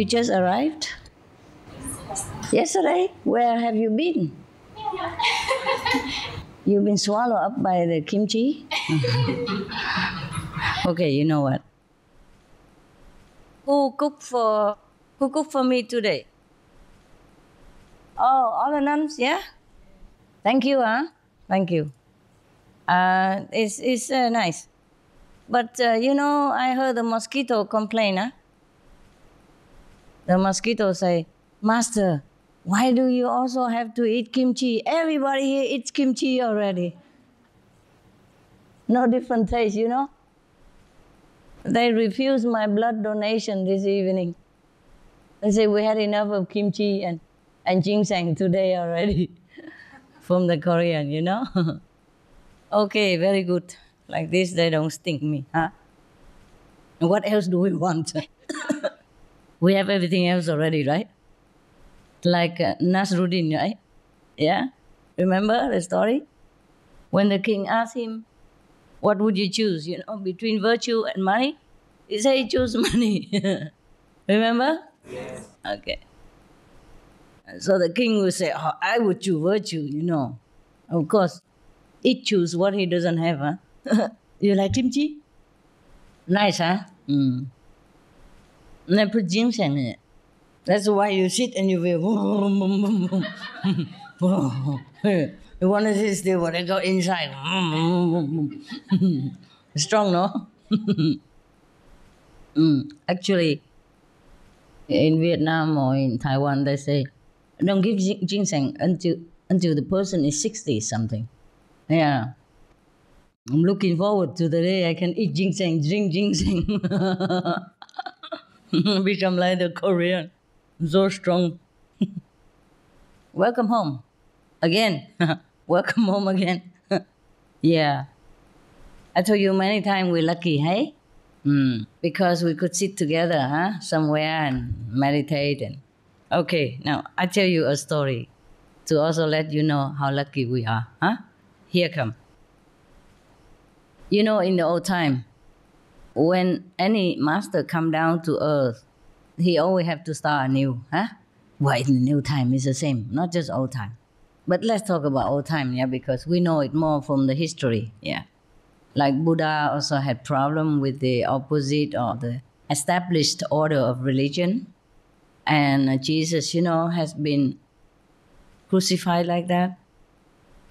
You just arrived? Yesterday? Where have you been? You've been swallowed up by the kimchi? okay, you know what? Who cooked for who cooked for me today? Oh, all the nuns, yeah? Thank you, huh? Thank you. Uh, it's it's uh, nice. But uh, you know, I heard the mosquito complain, huh? The mosquito say, Master, why do you also have to eat kimchi? Everybody here eats kimchi already. No different taste, you know? They refused my blood donation this evening. They say we had enough of kimchi and, and ginseng today already from the Korean, you know? okay, very good. Like this, they don't stink me, huh? What else do we want? we have everything else already, right? Like uh, Nasruddin, right? Yeah? Remember the story? When the king asked him, what would you choose, you know, between virtue and money? He said he chose money. Remember? Yes. Okay. So the king would say, oh, I would choose virtue, you know. Of course, he choose what he doesn't have, huh? you like kimchi? Nice, huh? Mm. And ginseng. That's why you sit and you feel boom, boom, boom, boom, boom. You want to sit still, but I go inside. Strong, no? mm. Actually, in Vietnam or in Taiwan, they say, don't give ginseng until until the person is 60 something. Yeah. I'm looking forward to the day I can eat ginseng, drink ginseng. Become like the Korean. So strong. Welcome home. Again. Welcome home again. yeah. I told you many times we're lucky, hey? Mm. Because we could sit together, huh? Somewhere and meditate and okay, now I tell you a story to also let you know how lucky we are, huh? Here come. You know, in the old time, when any master come down to earth, he always have to start anew, huh? Well, in the new time is the same, not just old time. But let's talk about old time, yeah, because we know it more from the history, yeah. Like Buddha also had problem with the opposite or the established order of religion, and Jesus, you know, has been crucified like that,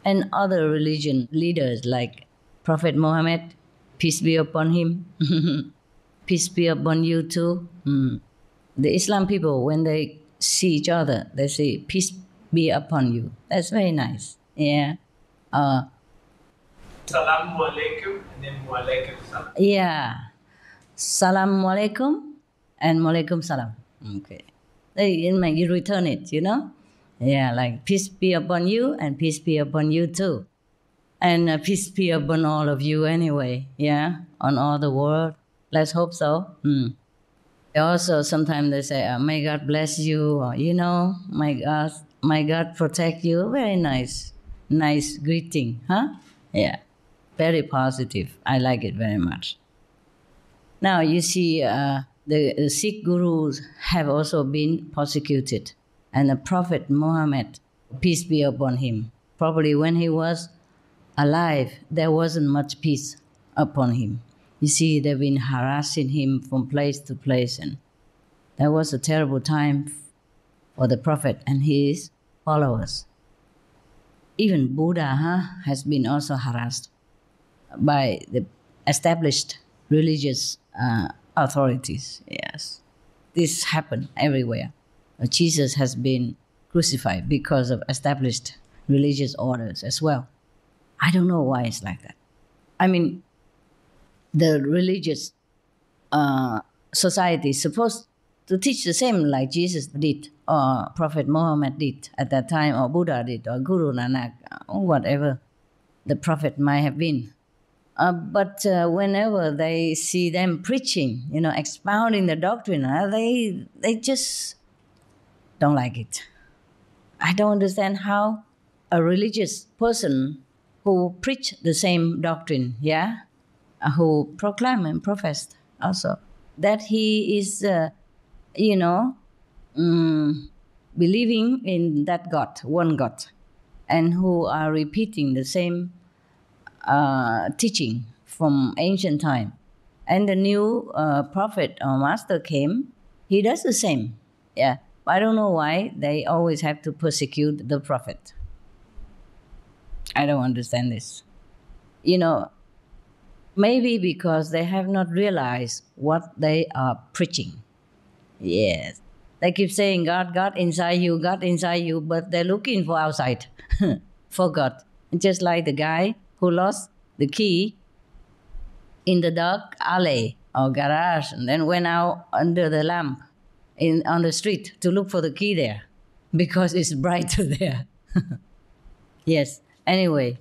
and other religion leaders like Prophet Muhammad, peace be upon him, peace be upon you too. Mm. The Islam people, when they see each other, they say, peace be upon you. That's very nice. Yeah. Uh, Salam alaikum and then walaikum salam. yeah. Salam alaikum and malaikum salam. Okay. They, you return it, you know? Yeah, like peace be upon you and peace be upon you too. And uh, peace be upon all of you anyway, yeah, on all the world. Let's hope so. Mm. Also, sometimes they say, uh, "May God bless you," or you know, "My God, my God protect you." Very nice, nice greeting, huh? Yeah, very positive. I like it very much. Now you see, uh, the, the Sikh gurus have also been persecuted, and the Prophet Muhammad, peace be upon him, probably when he was alive, there wasn't much peace upon him. You see, they've been harassing him from place to place, and that was a terrible time for the Prophet and his followers. Even Buddha huh, has been also harassed by the established religious uh, authorities. Yes, this happened everywhere. Uh, Jesus has been crucified because of established religious orders as well. I don't know why it's like that. I mean, the religious uh, society is supposed to teach the same like Jesus did, or Prophet Muhammad did at that time, or Buddha did, or Guru Nanak, or whatever the Prophet might have been. Uh, but uh, whenever they see them preaching, you know, expounding the doctrine, uh, they they just don't like it. I don't understand how a religious person who preach the same doctrine, yeah, uh, who proclaim and profess also that he is uh, you know, um, believing in that God, one God, and who are repeating the same uh, teaching from ancient time. And the new uh, prophet or master came, he does the same. Yeah. I don't know why they always have to persecute the prophet. I don't understand this. You know, maybe because they have not realized what they are preaching. Yes. They keep saying God, God inside you, God inside you, but they're looking for outside, for God. Just like the guy who lost the key in the dark alley or garage and then went out under the lamp in, on the street to look for the key there because it's brighter there. yes, anyway,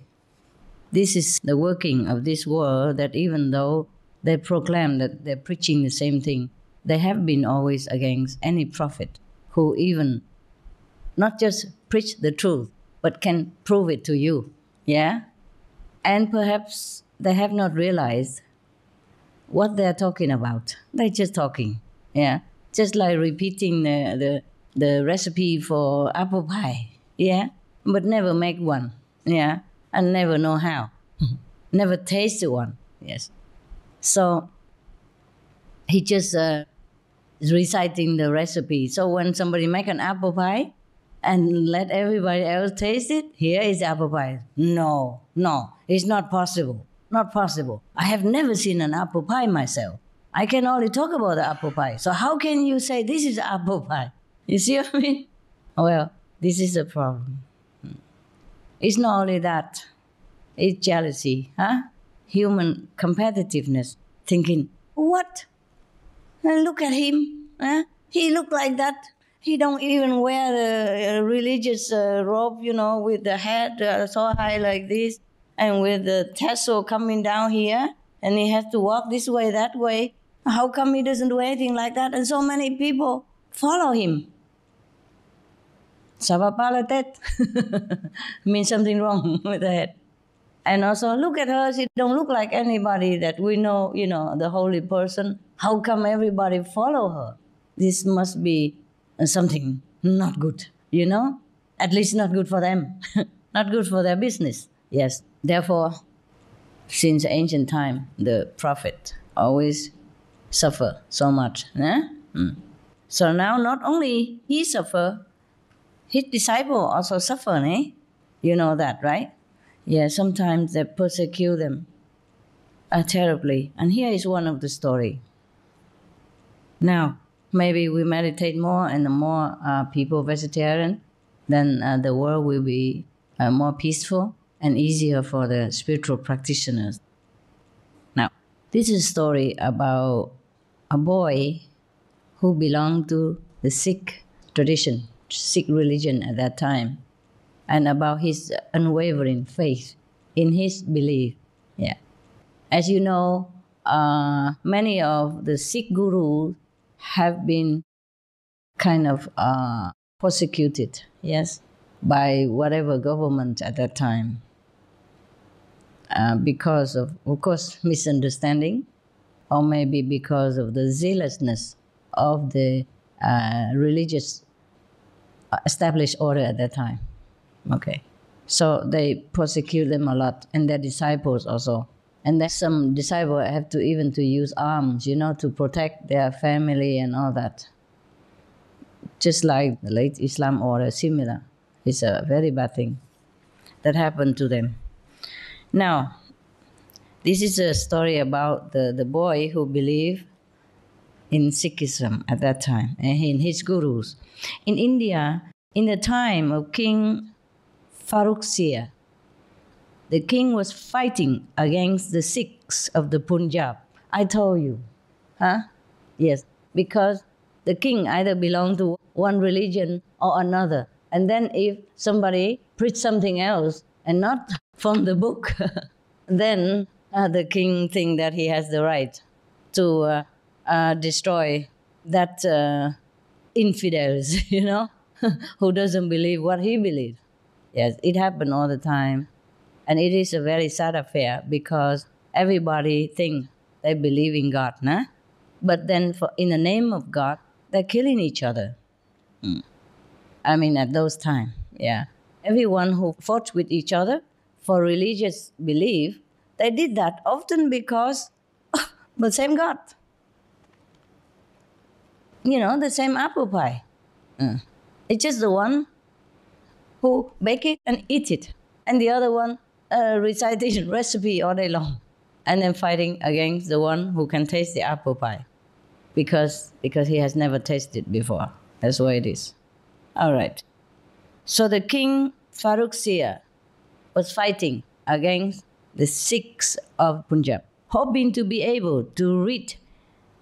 this is the working of this world that even though they proclaim that they're preaching the same thing, they have been always against any prophet who even not just preach the truth, but can prove it to you. Yeah? And perhaps they have not realized what they're talking about. They're just talking. Yeah? Just like repeating the, the, the recipe for apple pie. Yeah? But never make one. Yeah? And never know how. never tasted one. Yes. So he just uh, is reciting the recipe. So when somebody make an apple pie and let everybody else taste it, here is apple pie. No, no, it's not possible. Not possible. I have never seen an apple pie myself. I can only talk about the apple pie. So how can you say this is apple pie? You see what I mean? Well, this is a problem. It's not only that. It's jealousy, huh? Human competitiveness, thinking, what? And look at him. Huh? He look like that. He don't even wear a, a religious uh, robe, you know, with the head uh, so high like this, and with the tassel coming down here, and he has to walk this way, that way. How come he doesn't do anything like that? And so many people follow him. Savapalatet means something wrong with the head. And also, look at her. She don't look like anybody that we know. You know, the holy person. How come everybody follow her? This must be something not good. You know, at least not good for them, not good for their business. Yes. Therefore, since ancient time, the prophet always suffer so much. Eh? Mm. So now, not only he suffer, his disciple also suffer. Eh? You know that, right? Yeah, sometimes they persecute them uh, terribly. And here is one of the story. Now, maybe we meditate more and the more uh, people vegetarian, then uh, the world will be uh, more peaceful and easier for the spiritual practitioners. Now, this is a story about a boy who belonged to the Sikh tradition, Sikh religion at that time and about his unwavering faith in his belief. Yeah. As you know, uh, many of the Sikh gurus have been kind of uh, persecuted, yes, by whatever government at that time. Uh, because of, of course, misunderstanding, or maybe because of the zealousness of the uh, religious established order at that time. Okay. So they persecute them a lot, and their disciples also. And then some disciples have to even to use arms, you know, to protect their family and all that. Just like the late Islam order, similar. It's a very bad thing that happened to them. Now, this is a story about the, the boy who believed in Sikhism at that time and in his gurus. In India, in the time of King Farrukhsiyar. The king was fighting against the Sikhs of the Punjab. I told you. Huh? Yes, because the king either belonged to one religion or another. And then if somebody preached something else and not from the book, then uh, the king think that he has the right to uh, uh, destroy that uh, infidels, you know, who doesn't believe what he believes. Yes, it happened all the time. And it is a very sad affair because everybody thinks they believe in God, nah? But then for, in the name of God, they're killing each other. Mm. I mean, at those times, yeah. Everyone who fought with each other for religious belief, they did that often because the same God. You know, the same apple pie. Mm. It's just the one who bake it and eat it, and the other one uh, reciting recipe all day long, and then fighting against the one who can taste the apple pie, because because he has never tasted before. That's why it is. All right. So the king Farrukhsiyar was fighting against the Sikhs of Punjab, hoping to be able to rid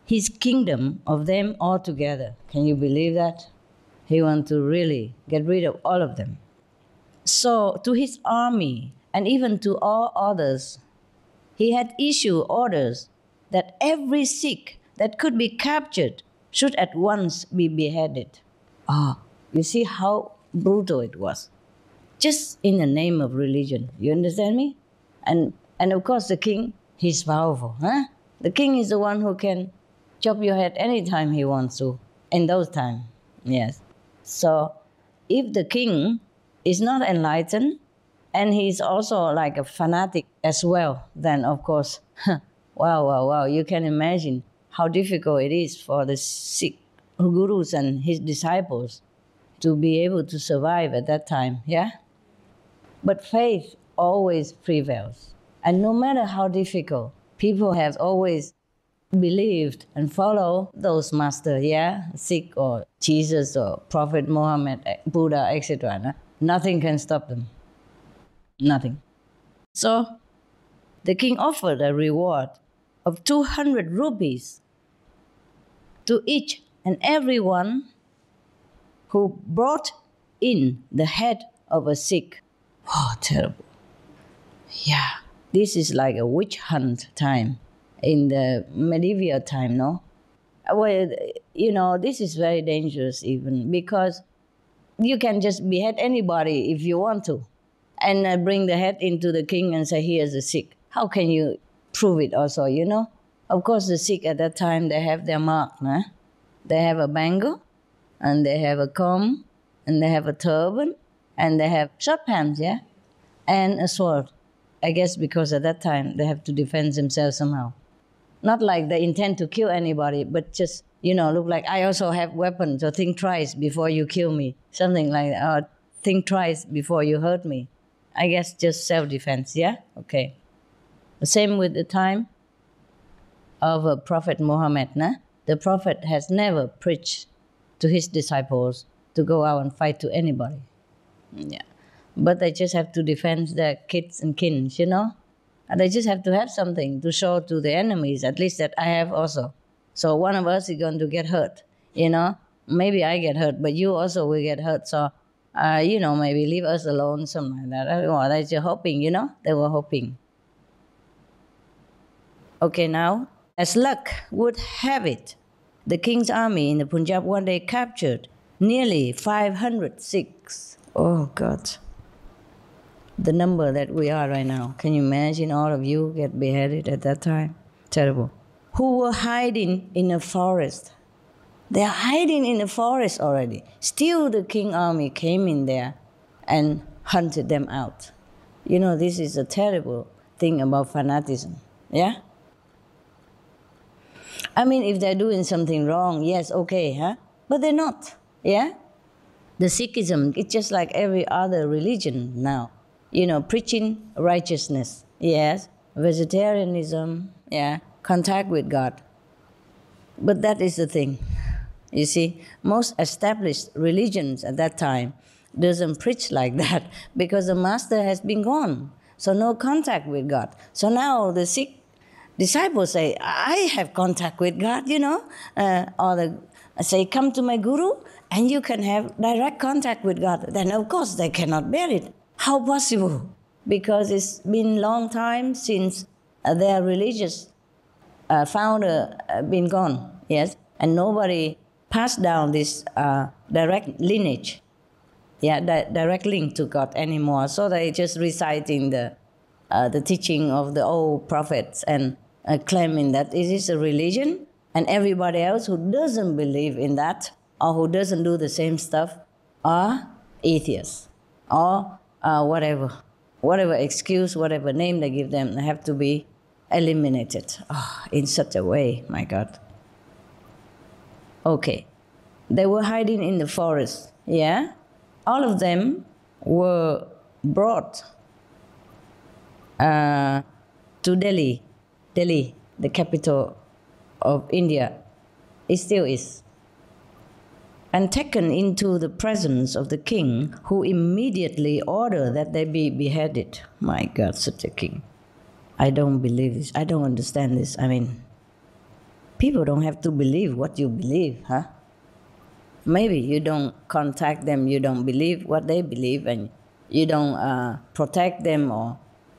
his kingdom of them all together. Can you believe that? He wanted to really get rid of all of them. So, to his army and even to all others, he had issued orders that every Sikh that could be captured should at once be beheaded. Ah, you see how brutal it was. Just in the name of religion. You understand me? And and of course the king, he's powerful, huh? The king is the one who can chop your head anytime he wants to. In those times. Yes. So if the king is not enlightened and he's also like a fanatic as well, then of course, wow, wow, wow, you can imagine how difficult it is for the Sikh gurus and his disciples to be able to survive at that time, yeah? But faith always prevails. And no matter how difficult, people have always believed and follow those masters, yeah, Sikh or Jesus or Prophet Muhammad, eh, Buddha, etc. Nothing can stop them. Nothing. So the king offered a reward of 200 rupees to each and every one who brought in the head of a Sikh. Oh, terrible. Yeah, this is like a witch hunt time in the medieval time, no? Well, you know, this is very dangerous even because you can just behead anybody if you want to and uh, bring the head into the king and say, here's a Sikh. How can you prove it also, you know? Of course, the Sikh at that time, they have their mark, nah? They have a bangle and they have a comb and they have a turban and they have short pants, yeah? And a sword. I guess because at that time they have to defend themselves somehow. Not like they intend to kill anybody, but just, you know, look like I also have weapons, so think twice before you kill me. Something like that. Or think twice before you hurt me. I guess just self defense, yeah? Okay. The same with the time of uh, Prophet Muhammad. Nah? The Prophet has never preached to his disciples to go out and fight to anybody. Yeah. But they just have to defend their kids and kins, you know? And they just have to have something to show to the enemies, at least that I have also. So one of us is going to get hurt, you know? Maybe I get hurt, but you also will get hurt. So, uh, you know, maybe leave us alone, something like that. Well, they're just hoping, you know? They were hoping. Okay, now, as luck would have it, the king's army in the Punjab one day captured nearly 500 Sikhs. Oh, God the number that we are right now. Can you imagine all of you get beheaded at that time? Terrible. Who were hiding in a forest. They're hiding in the forest already. Still, the king army came in there and hunted them out. You know, this is a terrible thing about fanaticism. Yeah? I mean, if they're doing something wrong, yes, okay, huh? But they're not. Yeah? The Sikhism, it's just like every other religion now you know, preaching righteousness, yes, vegetarianism, yeah, contact with God. But that is the thing. You see, most established religions at that time doesn't preach like that because the master has been gone. So no contact with God. So now the Sikh disciples say, I have contact with God, you know, uh, or the, say, come to my guru and you can have direct contact with God. Then of course they cannot bear it. How possible? Because it's been long time since uh, their religious uh, founder uh, been gone, yes, and nobody passed down this uh, direct lineage, yeah, di- direct link to God anymore. So they just reciting the uh, the teaching of the old prophets and uh, claiming that it is a religion And everybody else who doesn't believe in that or who doesn't do the same stuff are atheists or uh, whatever. Whatever excuse, whatever name they give them, they have to be eliminated oh, in such a way, my God. Okay. They were hiding in the forest, yeah? All of them were brought uh, to Delhi, Delhi, the capital of India. It still is. And taken into the presence of the king, who immediately ordered that they be beheaded. My God, such a king. I don't believe this. I don't understand this. I mean, people don't have to believe what you believe, huh? Maybe you don't contact them, you don't believe what they believe, and you don't uh, protect them or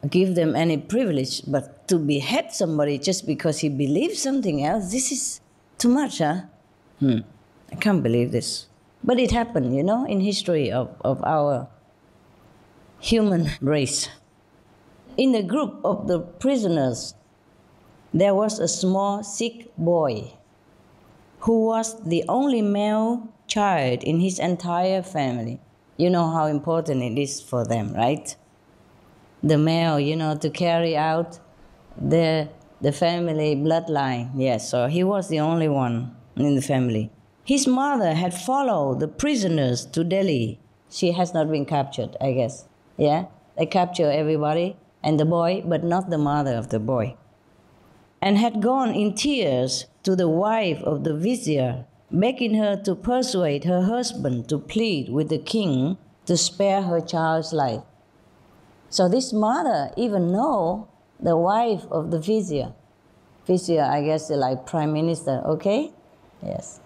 give them any privilege, but to behead somebody just because he believes something else, this is too much, huh? Hmm. I can't believe this. But it happened, you know, in history of, of our human race. In the group of the prisoners, there was a small Sikh boy who was the only male child in his entire family. You know how important it is for them, right? The male, you know, to carry out the, the family bloodline. Yes, so he was the only one in the family. His mother had followed the prisoners to Delhi. She has not been captured, I guess. Yeah? They capture everybody and the boy, but not the mother of the boy. And had gone in tears to the wife of the vizier, begging her to persuade her husband to plead with the king to spare her child's life. So this mother even know the wife of the vizier. Vizier, I guess, like prime minister, okay? Yes.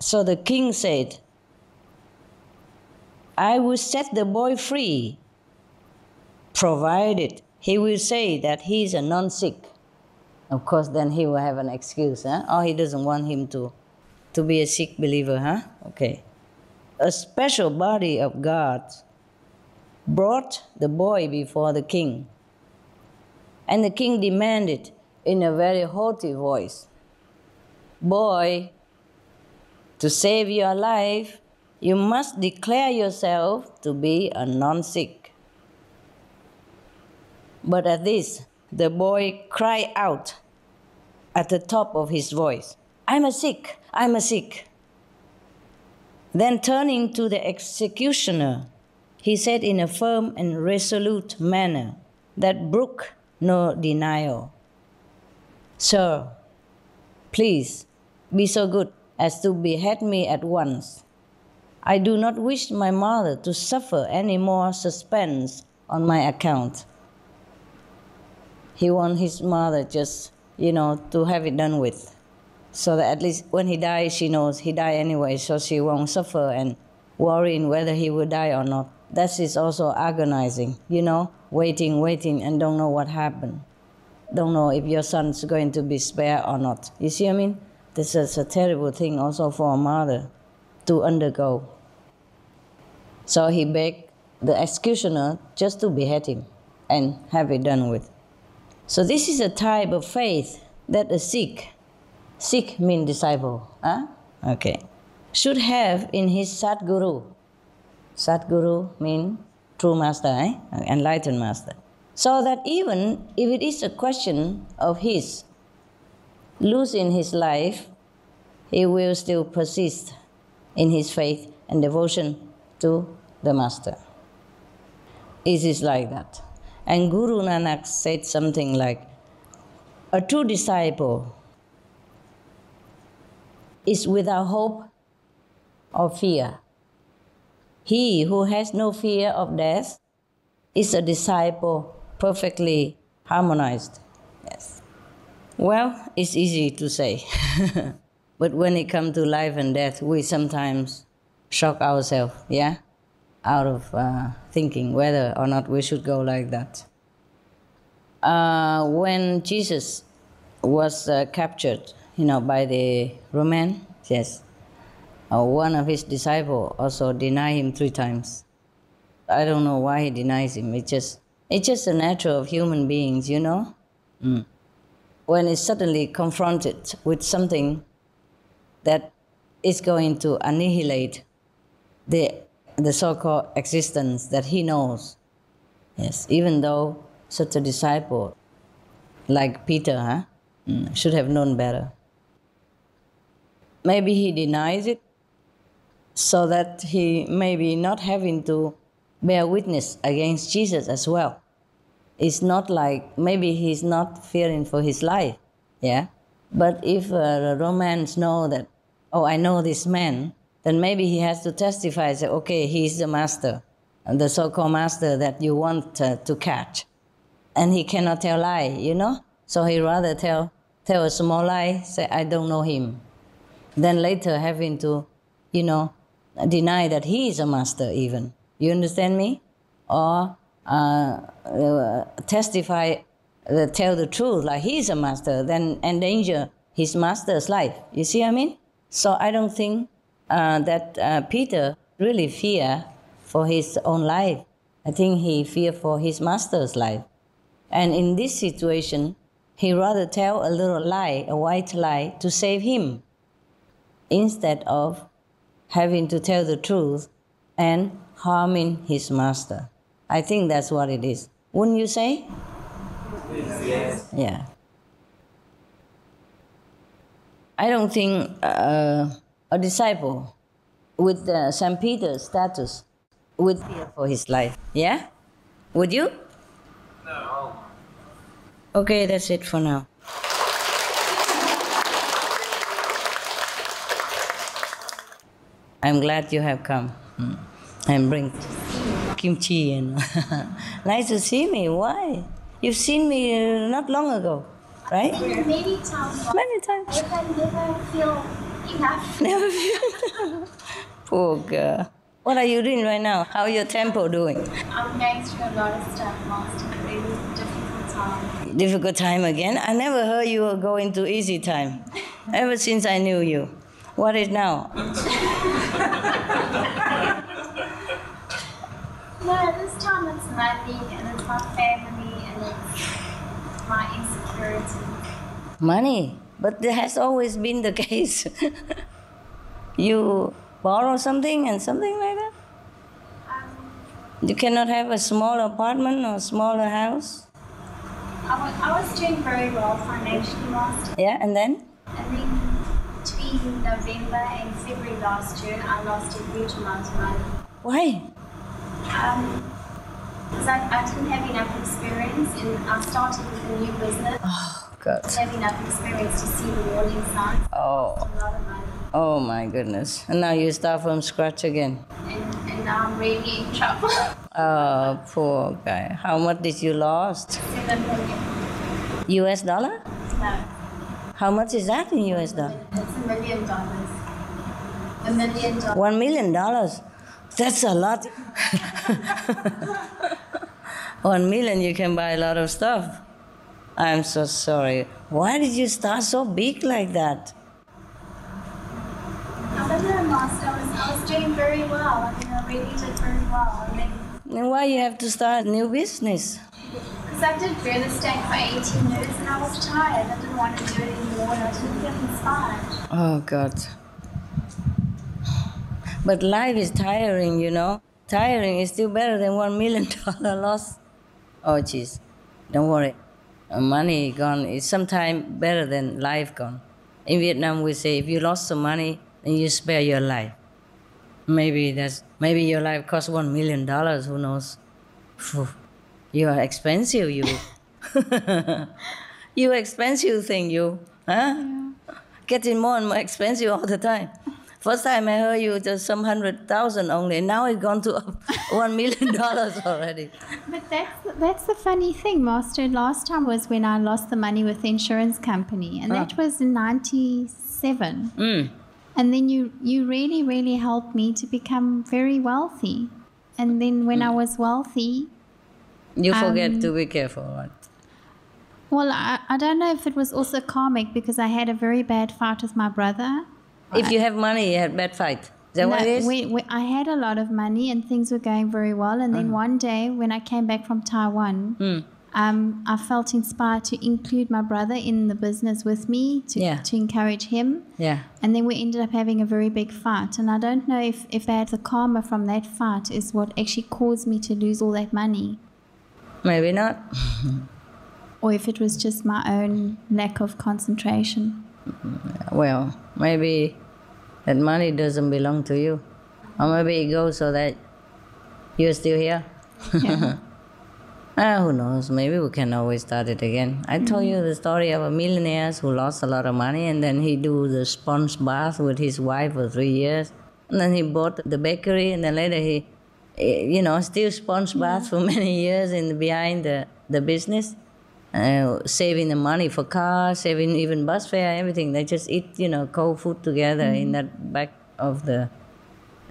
So the king said, I will set the boy free, provided he will say that he is a non Sikh. Of course, then he will have an excuse, huh? Or he doesn't want him to, to be a Sikh believer, huh? Okay. A special body of guards brought the boy before the king. And the king demanded in a very haughty voice, Boy, to save your life, you must declare yourself to be a non Sikh. But at this, the boy cried out at the top of his voice, I'm a Sikh, I'm a Sikh. Then turning to the executioner, he said in a firm and resolute manner that brook no denial, Sir, please be so good as to behead me at once. I do not wish my mother to suffer any more suspense on my account. He wants his mother just, you know, to have it done with. So that at least when he dies, she knows he died anyway, so she won't suffer and worrying whether he will die or not. That is also agonizing, you know, waiting, waiting, and don't know what happened. Don't know if your son's going to be spared or not. You see what I mean? This is a terrible thing also for a mother to undergo. So he begged the executioner just to behead him and have it done with. So this is a type of faith that a Sikh, Sikh means disciple, huh? Okay, should have in his Sadguru. Sadguru means true master, eh? enlightened master. So that even if it is a question of his losing his life, he will still persist in his faith and devotion to the Master. It is like that. And Guru Nanak said something like, a true disciple is without hope or fear. He who has no fear of death is a disciple perfectly harmonized. Well, it's easy to say. but when it comes to life and death, we sometimes shock ourselves, yeah? Out of uh, thinking whether or not we should go like that. Uh, when Jesus was uh, captured, you know, by the Roman, yes, uh, one of his disciples also denied him three times. I don't know why he denies him. It's just, it's just the nature of human beings, you know. Mm. When it's suddenly confronted with something that is going to annihilate the, the so called existence that he knows. Yes, even though such a disciple like Peter huh, mm, should have known better. Maybe he denies it so that he may be not having to bear witness against Jesus as well. It's not like maybe he's not fearing for his life, yeah. But if the Romans know that, oh, I know this man, then maybe he has to testify, say, okay, he's the master, the so-called master that you want uh, to catch, and he cannot tell lie, you know. So he rather tell tell a small lie, say, I don't know him. Then later having to, you know, deny that he is a master even. You understand me? Or testify, uh, tell the truth, like he's a master, then endanger his master's life. You see what I mean? So I don't think uh, that uh, Peter really fear for his own life. I think he fear for his master's life. And in this situation, he rather tell a little lie, a white lie, to save him, instead of having to tell the truth and harming his master. I think that's what it is. Wouldn't you say? Yes. Yeah. I don't think uh, a disciple with uh, St. Peter's status would fear for his life. Yeah? Would you? No. Okay, that's it for now. I'm glad you have come mm. and bring kimchi and nice to see me. Why? You've seen me uh, not long ago, right? Many times, Many times. I never feel enough. Never feel. Poor girl. What are you doing right now? How your tempo doing? I'm going through a lot of stuff, a really difficult time. Difficult time again? I never heard you were going to easy time. Ever since I knew you. What is now? No, this time it's my money and it's my family and it's my insecurity. Money. But that has always been the case. you borrow something and something like that? Um, You cannot have a small apartment or a smaller house? I was, I was doing very well financially last year, Yeah, and then? and then between November and February last year, I lost a huge amount of money. Why? Um, because I, I didn't have enough experience, and I started with a new business. Oh, God. I didn't have enough experience to see the warning signs. Oh, A lot of money. oh my goodness. And now you start from scratch again. And, and now I'm really in trouble. Oh, poor guy. How much did you lost? Seven million. US dollar? No, How much is that in US dollar? it's a million dollars. A million dollars. One million dollars. That's a lot. One million, you can buy a lot of stuff. I'm so sorry. Why did you start so big like that? I don't know, I was, I was doing very well. I mean, I really did very well. I mean, Then why you have to start a new business? because I did real estate for 18 years and I was tired. I didn't want to do it anymore and I didn't feel inspired. Oh God. But life is tiring, you know. Tiring is still better than one million dollar loss. Oh jeez. Don't worry. Uh, Money gone is sometimes better than life gone. In Vietnam we say if you lost some money, then you spare your life. Maybe that's maybe your life cost one million dollars, who knows? Phew. You are expensive, you. you expensive thing, you. Huh? Getting more and more expensive all the time. First time I heard you just some hundred thousand only. Now it's gone to one million dollars already. But that's that's the funny thing, Master. Last time was when I lost the money with the insurance company, and that was in '97. Mm. And then you you really really helped me to become very wealthy. And then when I was wealthy, You forget Um, to be careful. Right? well, I, I don't know if it was also karmic because I had a very bad fight with my brother. If you have money, you have bad fight. Is that what No, it is? we- we- I had a lot of money and things were going very well. And then one day when I came back from Taiwan, Mm. um, I felt inspired to include my brother in the business with me to, Yeah. to encourage him. Yeah. And then we ended up having a very big fight. And I don't know if, if that the karma from that fight is what actually caused me to lose all that money Maybe not. or if it was just my own lack of concentration. Well, maybe that money doesn't belong to you. Or maybe it goes so that you're still here. Yeah. Ah, who knows? Maybe we can always start it again. I told you the story of a millionaire who lost a lot of money and then he do the sponge bath with his wife for three years. And then he bought the bakery and then later he, eh, you know, still sponge bath for many years in behind the, the business. Uh, saving the money for cars, saving even bus fare, everything. They just eat, you know, cold food together in that back of the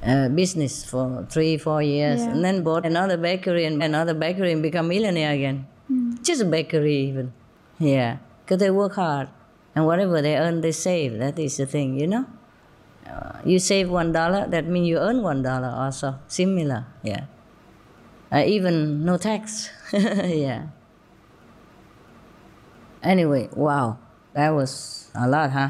uh, business for three, four years, Yeah. and then bought another bakery and another bakery and become millionaire again. Just a bakery, even. Yeah, because they work hard, and whatever they earn, they save. That is the thing, you know. Uh, you save one dollar, that means you earn one dollar also. Similar, yeah. Uh, even no tax, yeah. Anyway, wow, that was a lot, huh?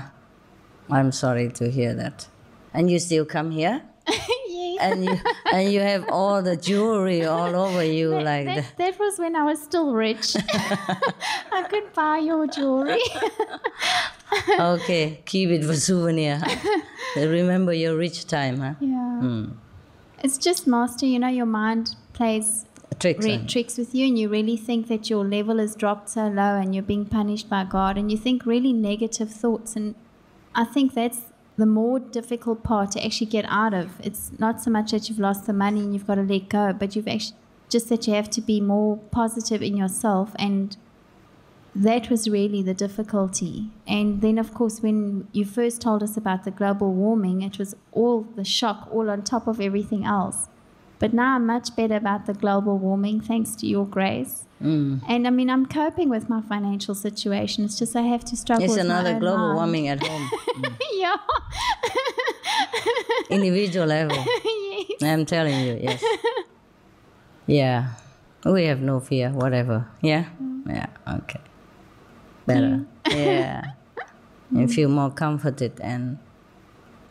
I'm sorry to hear that. And you still come here? yes. and you and you have all the jewelry all over you That, like that, that. that was when I was still rich. I could buy your jewelry. Okay, keep it for souvenir. Remember your rich time, huh? yeah. Hmm. It's just master, you know, your mind plays Tricks. re- eh? tricks with you and you really think that your level has dropped so low and you're being punished by God and you think really negative thoughts and I think that's the more difficult part to actually get out of. It's not so much that you've lost the money and you've got to let go, but you've actually just that you have to be more positive in yourself and that was really the difficulty. And then, of course, when you first told us about the global warming, it was all the shock, all on top of everything else. But now I'm much better about the global warming, thanks to your grace. Mm. And I mean, I'm coping with my financial situation. It's just I have to struggle It's another global mind. warming at home, yeah. individual level. yes. I'm telling you, yes. Yeah, we have no fear, whatever. Yeah, yeah, okay, better. Yeah, and feel more comforted and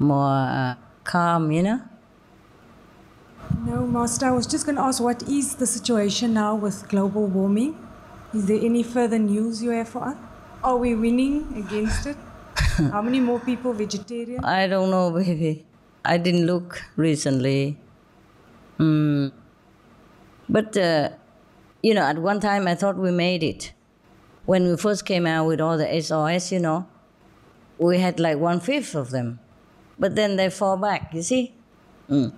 more uh, calm, you know. No, Master, I was just going to ask what is the situation now with global warming? Is there any further news you have for us? Are we winning against it? How many more people vegetarian? I don't know, baby. I didn't look recently. Mm. But, uh, you know, at one time I thought we made it. When we first came out with all the SOS, you know, we had like one fifth of them. But then they fall back, you see? Mm.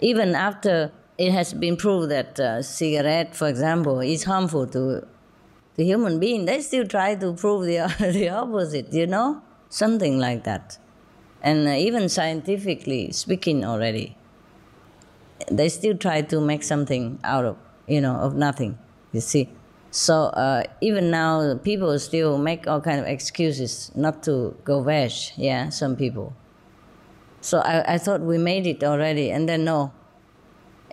Even after it has been proved that uh, cigarette, for example, is harmful to the human being, they still try to prove the, the opposite, you know? Something like that. And uh, even scientifically speaking already, they still try to make something out of, you know, of nothing, you see? So uh, even now, people still make all kind of excuses not to go veg, yeah, some people. So I, I thought we made it already, and then no,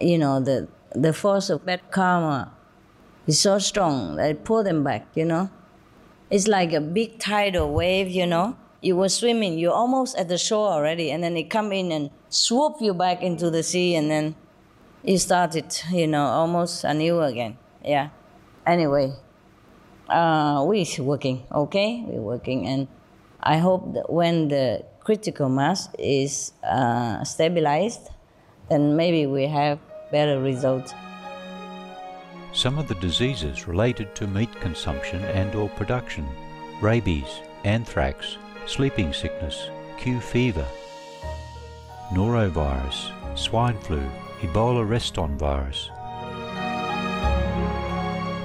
you know, the, the force of bad karma is so strong that it pull them back, you know. It's like a big tidal wave, you know. You were swimming, you're almost at the shore already, and then it come in and swoop you back into the sea, and then you started, you know, almost anew again. Yeah. Anyway, uh, we're working, okay? We're working, and I hope that when the critical mass is uh, stabilized, then maybe we have better results. Some of the diseases related to meat consumption and or production, rabies, anthrax, sleeping sickness, Q fever, norovirus, swine flu, Ebola reston virus.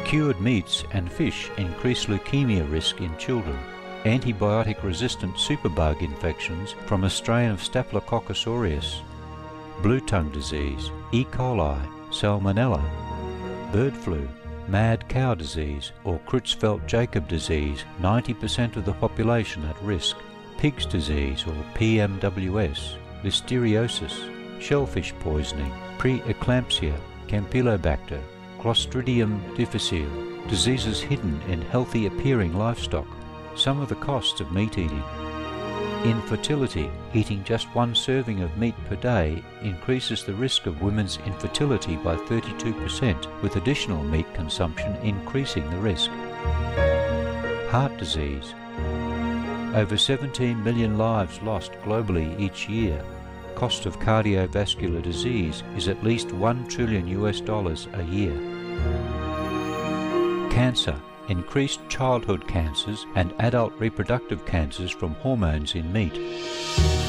Cured meats and fish increase leukemia risk in children. Antibiotic resistant superbug infections from a strain of Staphylococcus aureus. Blue tongue disease, E. coli, salmonella, bird flu, mad cow disease or Creutzfeldt-Jakob disease, 90% of the population at risk, pig's disease or PMWS, listeriosis, shellfish poisoning, preeclampsia, Campylobacter, Clostridium difficile, diseases hidden in healthy appearing livestock, some of the costs of meat eating. Infertility, eating just one serving of meat per day increases the risk of women's infertility by 32%, with additional meat consumption increasing the risk. Heart disease. Over 17 million lives lost globally each year. Cost of cardiovascular disease is at least 1 trillion US dollars a year. Cancer increased childhood cancers and adult reproductive cancers from hormones in meat.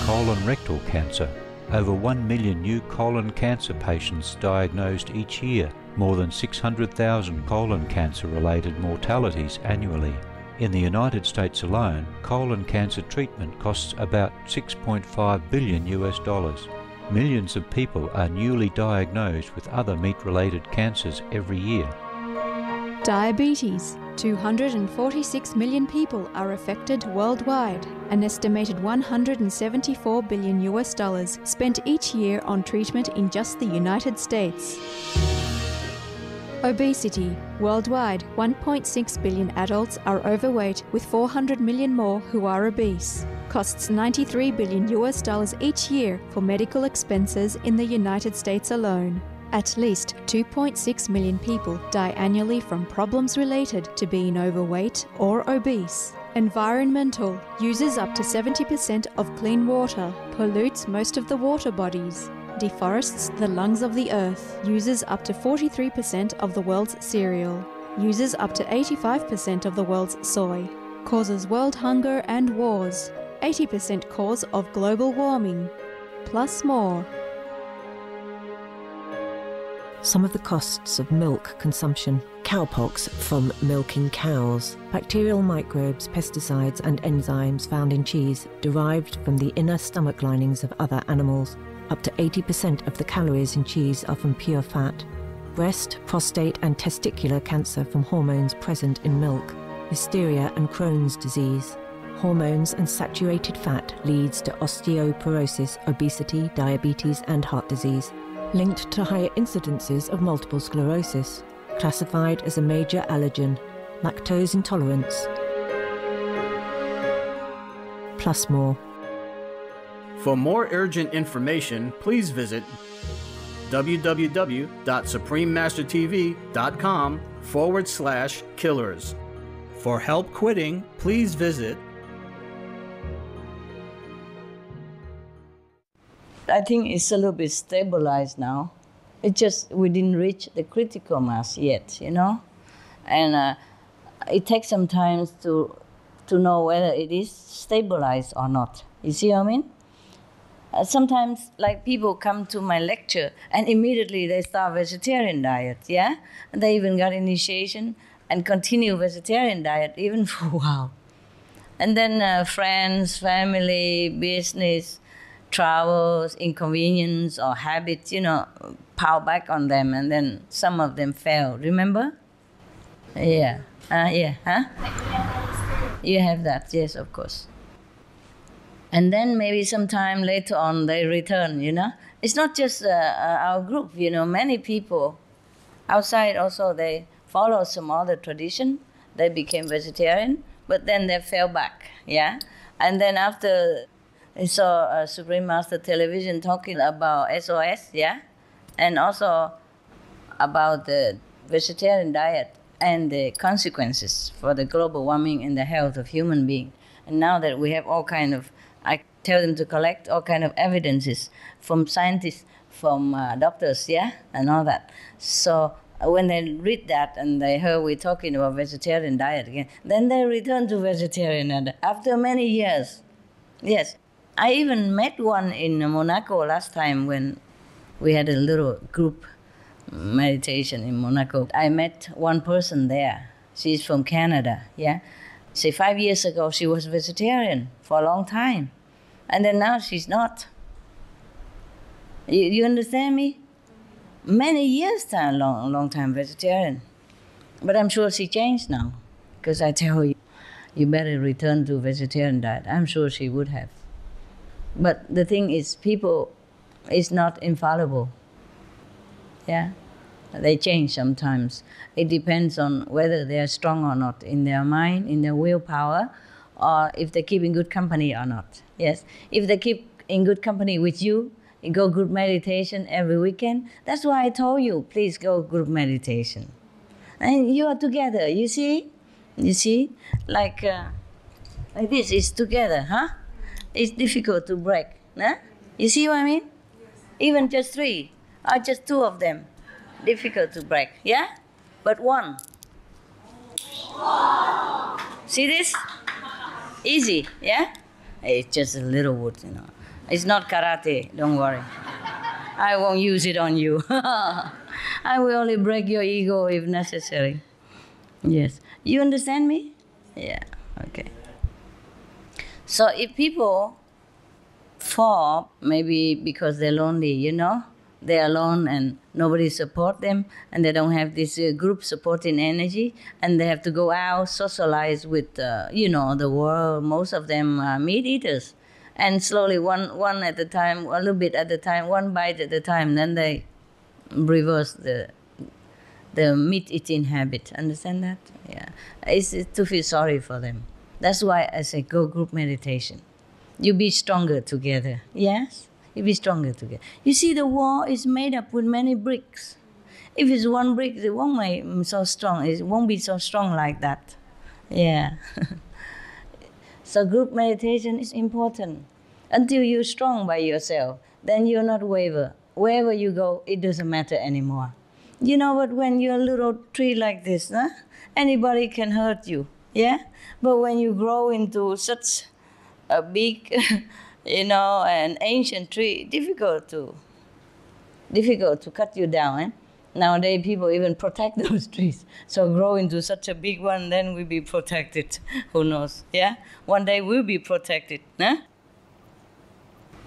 Colon rectal cancer. Over 1 million new colon cancer patients diagnosed each year, more than 600,000 colon cancer related mortalities annually. In the United States alone, colon cancer treatment costs about 6.5 billion US dollars. Millions of people are newly diagnosed with other meat-related cancers every year. Diabetes. 246 million people are affected worldwide. An estimated 174 billion US dollars spent each year on treatment in just the United States. Obesity. Worldwide, 1.6 billion adults are overweight, with 400 million more who are obese. Costs 93 billion US dollars each year for medical expenses in the United States alone. At least 2.6 million people die annually from problems related to being overweight or obese. Environmental uses up to 70% of clean water, pollutes most of the water bodies, deforests the lungs of the earth, uses up to 43% of the world's cereal, uses up to 85% of the world's soy, causes world hunger and wars, 80% cause of global warming, plus more. Some of the costs of milk consumption. Cowpox from milking cows. Bacterial microbes, pesticides, and enzymes found in cheese derived from the inner stomach linings of other animals. Up to 80% of the calories in cheese are from pure fat. Breast, prostate, and testicular cancer from hormones present in milk. Listeria and Crohn's disease. Hormones and saturated fat leads to osteoporosis, obesity, diabetes, and heart disease linked to higher incidences of multiple sclerosis, classified as a major allergen, lactose intolerance, plus more. For more urgent information, please visit www.suprememastertv.com forward slash killers. For help quitting, please visit I think it's a little bit stabilized now. It just we didn't reach the critical mass yet, you know, and uh, it takes some time to to know whether it is stabilized or not. You see what I mean? Uh, sometimes, like people come to my lecture and immediately they start vegetarian diet. Yeah, and they even got initiation and continue vegetarian diet even for a while. And then uh, friends, family, business travels, inconvenience, or habits, you know, pile back on them, and then some of them fail. Remember? Yeah. Uh, yeah. Huh? You have that, yes, of course. And then maybe sometime later on they return, you know. It's not just uh, uh, our group, you know, many people outside also they follow some other tradition. They became vegetarian, but then they fell back, yeah. And then after I saw Supreme Master Television talking about SOS, yeah, and also about the vegetarian diet and the consequences for the global warming and the health of human being. And now that we have all kind of, I tell them to collect all kind of evidences from scientists, from uh, doctors, yeah, and all that. So uh, when they read that and they heard we're talking about vegetarian diet again, then they return to vegetarian after many years. Yes, I even met one in Monaco last time when we had a little group meditation in Monaco. I met one person there. She's from Canada, yeah. Say five years ago she was vegetarian for a long time. And then now she's not. You, you understand me? Many years time, long, long time vegetarian. But I'm sure she changed now. Because I tell you, you better return to vegetarian diet. I'm sure she would have. But the thing is, people is not infallible. Yeah, They change sometimes. It depends on whether they are strong or not in their mind, in their willpower, or if they keep in good company or not. Yes. If they keep in good company with you, go group meditation every weekend. That's why I told you, please go group meditation. And you are together, you see? You see? Like, uh, like this is together, huh? It's difficult to break. Huh? You see what I mean? Even just three, or just two of them, difficult to break. Yeah? But one. See this? Easy, yeah? It's just a little wood, you know. It's not karate, don't worry. I won't use it on you. I will only break your ego if necessary. Yes. You understand me? Yeah, okay. So if people fall, maybe because they're lonely, you know, they're alone and nobody support them, and they don't have this uh, group supporting energy, and they have to go out socialize with, uh, you know, the world. Most of them are meat eaters, and slowly, one one at a time, a little bit at a time, one bite at a time, then they reverse the the meat eating habit. Understand that? Yeah, it's, it's to feel sorry for them. That's why I say go group meditation. You be stronger together. Yes, you be stronger together. You see, the wall is made up with many bricks. If it's one brick, it won't be so strong. It won't be so strong like that. Yeah. so group meditation is important. Until you're strong by yourself, then you're not waver. Wherever you go, it doesn't matter anymore. You know what? When you're a little tree like this, huh? anybody can hurt you. Yeah? But when you grow into such a big, you know, an ancient tree, difficult to difficult to cut you down. Eh? Nowadays, people even protect those trees. So grow into such a big one, then we'll be protected. Who knows? Yeah, one day we'll be protected. Huh?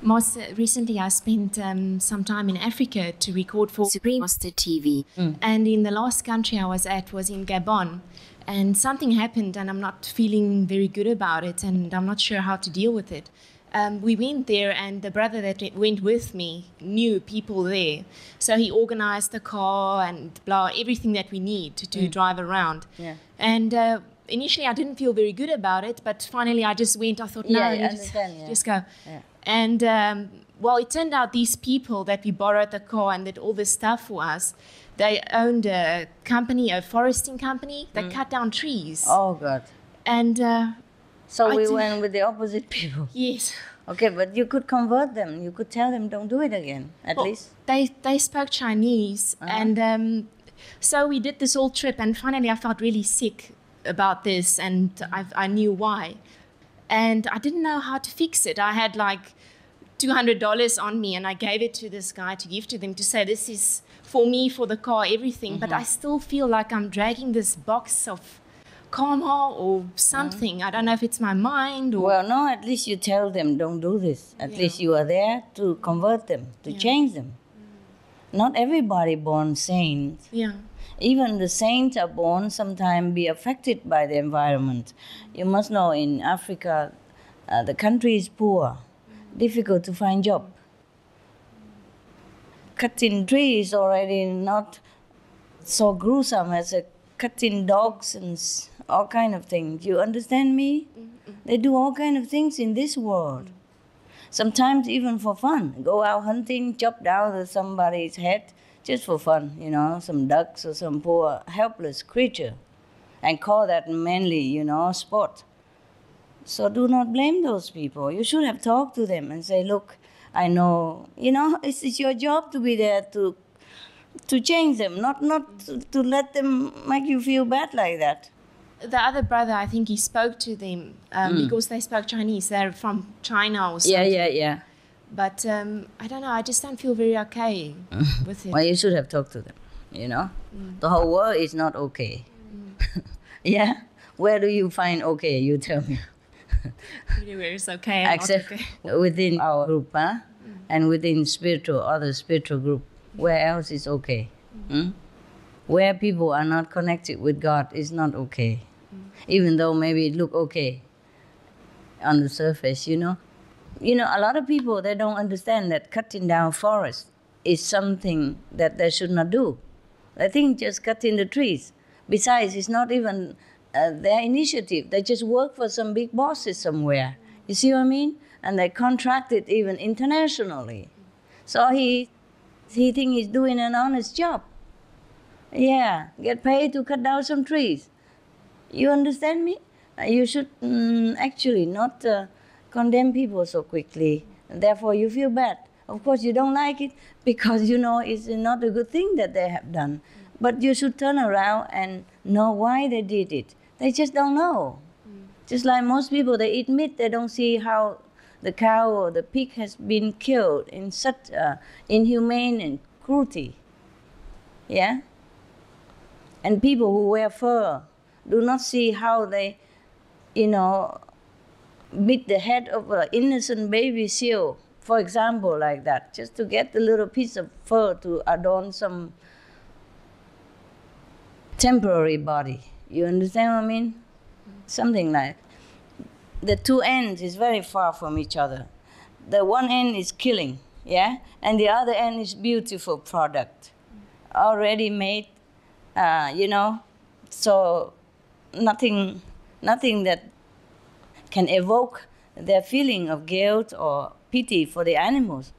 Master, recently I spent um, some time in Africa to record for Supreme Master TV. And in the last country I was at was in Gabon. And something happened, and I'm not feeling very good about it, and I'm not sure how to deal with it. Um, we went there, and the brother that went with me knew people there. So he organized the car and blah, everything that we need to, to Mm. drive around. Yeah. And uh, initially I didn't feel very good about it, but finally I just went. I thought, no, Yeah, need to yeah. just go. Yeah. And um, well, it turned out these people that we borrowed the car and did all this stuff for us, they owned a company, a foresting company that cut down trees. Oh God. And uh, So I we do- went with the opposite people. Yes. Okay, but you could convert them. You could tell them don't do it again. At Well, least. they they spoke Chinese, Uh-huh. and um, so we did this whole trip. And finally, I felt really sick about this, and I, I knew why. And I didn't know how to fix it. I had like two hundred dollars on me, and I gave it to this guy to give to them to say this is for me, for the car, everything. But I mm-hmm. still feel like I'm dragging this box of karma or something. I don't know if it's my mind or Well, no. At least you tell them don't do this. At least you are there to convert them, to change them. Mm. Not everybody born saint. yeah. Even the saints are born sometimes be affected by the environment. You must know in Africa, uh, the country is poor, difficult to find job. Cutting trees already not so gruesome as a cutting dogs and all kind of things. You understand me? They do all kind of things in this world. Sometimes even for fun. Go out hunting, chop down somebody's head just for fun, you know, some ducks or some poor helpless creature, and call that manly, you know, sport. So do not blame those people. You should have talked to them and say, look, I know, you know, it's, it's your job to be there to to change them, not not to, to let them make you feel bad like that. the other brother, I think he spoke to them um, Mm. because they spoke Chinese. They're from China or something. Yeah, yeah, yeah. But um, I don't know. I just don't feel very okay with it. Well, you should have talked to them. You know, mm. the whole world is not okay. Mm. yeah, where do you find okay? You tell me. Everywhere is okay. Except okay. within our group, huh? Mm. and within spiritual other spiritual group. Where else is okay? Hmm? Where people are not connected with God is not okay. Even though maybe it look okay on the surface, you know. You know, a lot of people they don't understand that cutting down forest is something that they should not do. They think just cutting the trees. Besides, it's not even uh, their initiative. They just work for some big bosses somewhere. You see what I mean? And they contract it even internationally. So he, he think he's doing an honest job. Yeah, get paid to cut down some trees. You understand me? Uh, You should mm, actually not uh, condemn people so quickly. Therefore, you feel bad. Of course, you don't like it because you know it's not a good thing that they have done. But you should turn around and know why they did it. They just don't know. Just like most people, they eat meat, they don't see how the cow or the pig has been killed in such uh, inhumane and cruelty. Yeah? And people who wear fur do not see how they, you know, beat the head of an innocent baby seal, for example, like that, just to get a little piece of fur to adorn some temporary body. You understand what I mean? Something like the two ends is very far from each other. The one end is killing, yeah, and the other end is beautiful product, already made, uh, you know, so nothing, nothing that can evoke their feeling of guilt or pity for the animals.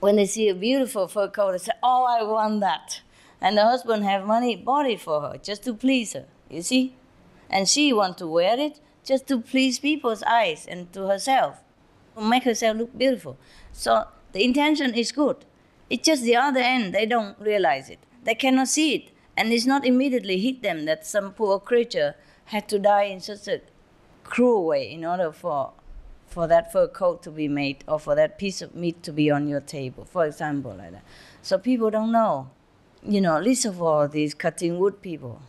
When they see a beautiful fur coat, they say, "Oh, I want that," and the husband have money bought it for her just to please her. You see, and she want to wear it just to please people's eyes and to herself, to make herself look beautiful. So the intention is good. It's just the other end, they don't realize it. They cannot see it. And it's not immediately hit them that some poor creature had to die in such a cruel way in order for, for that fur coat to be made or for that piece of meat to be on your table, for example, like that. So people don't know. You know, least of all these cutting wood people.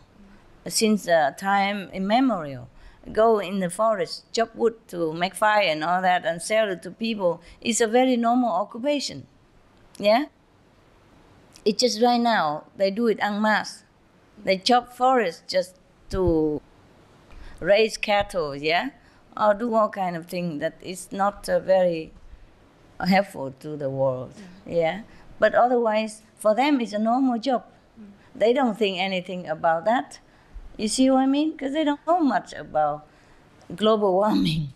Since uh, time immemorial, go in the forest, chop wood to make fire and all that, and sell it to people. It's a very normal occupation. Yeah? It's just right now, they do it en masse. They chop forests just to raise cattle, yeah? Or do all kind of thing that is not uh, very helpful to the world, yeah? But otherwise, for them, it's a normal job. They don't think anything about that. You see what I mean? Because they don't know much about global warming.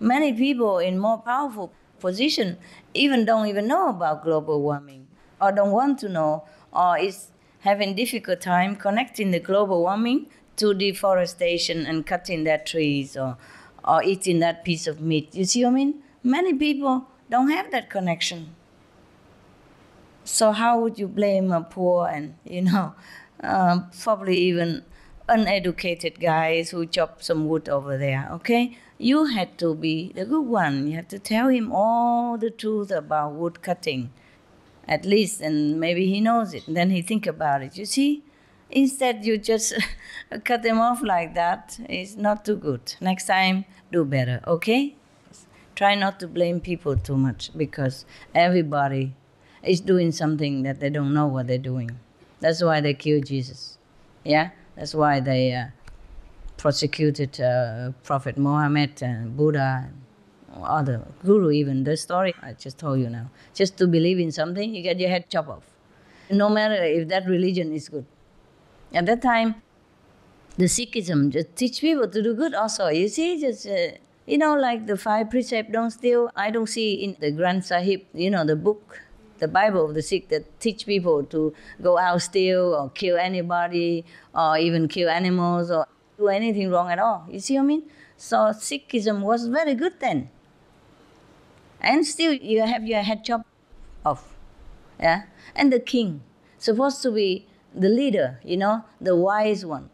Many people in more powerful position even don't even know about global warming or don't want to know or is having difficult time connecting the global warming to deforestation and cutting their trees or, or eating that piece of meat. You see what I mean? Many people don't have that connection. So how would you blame a poor and you know uh, probably even uneducated guys who chop some wood over there? Okay, you had to be the good one. You have to tell him all the truth about wood cutting, at least, and maybe he knows it. And then he think about it. You see, instead you just cut them off like that. It's not too good. Next time, do better. Okay. Try not to blame people too much because everybody is doing something that they don't know what they're doing. That's why they killed Jesus. Yeah? That's why they uh, prosecuted uh, Prophet Muhammad and Buddha and other guru even. The story I just told you now. Just to believe in something, you get your head chopped off. No matter if that religion is good. At that time, the Sikhism just teach people to do good also. You see, just... Uh, you know, like the five precepts, don't steal. I don't see in the Granth Sahib, you know, the book, the Bible of the Sikh that teach people to go out steal or kill anybody or even kill animals or do anything wrong at all. You see what I mean? So Sikhism was very good then. And still you have your head chopped off. Yeah? And the king, supposed to be the leader, you know, the wise one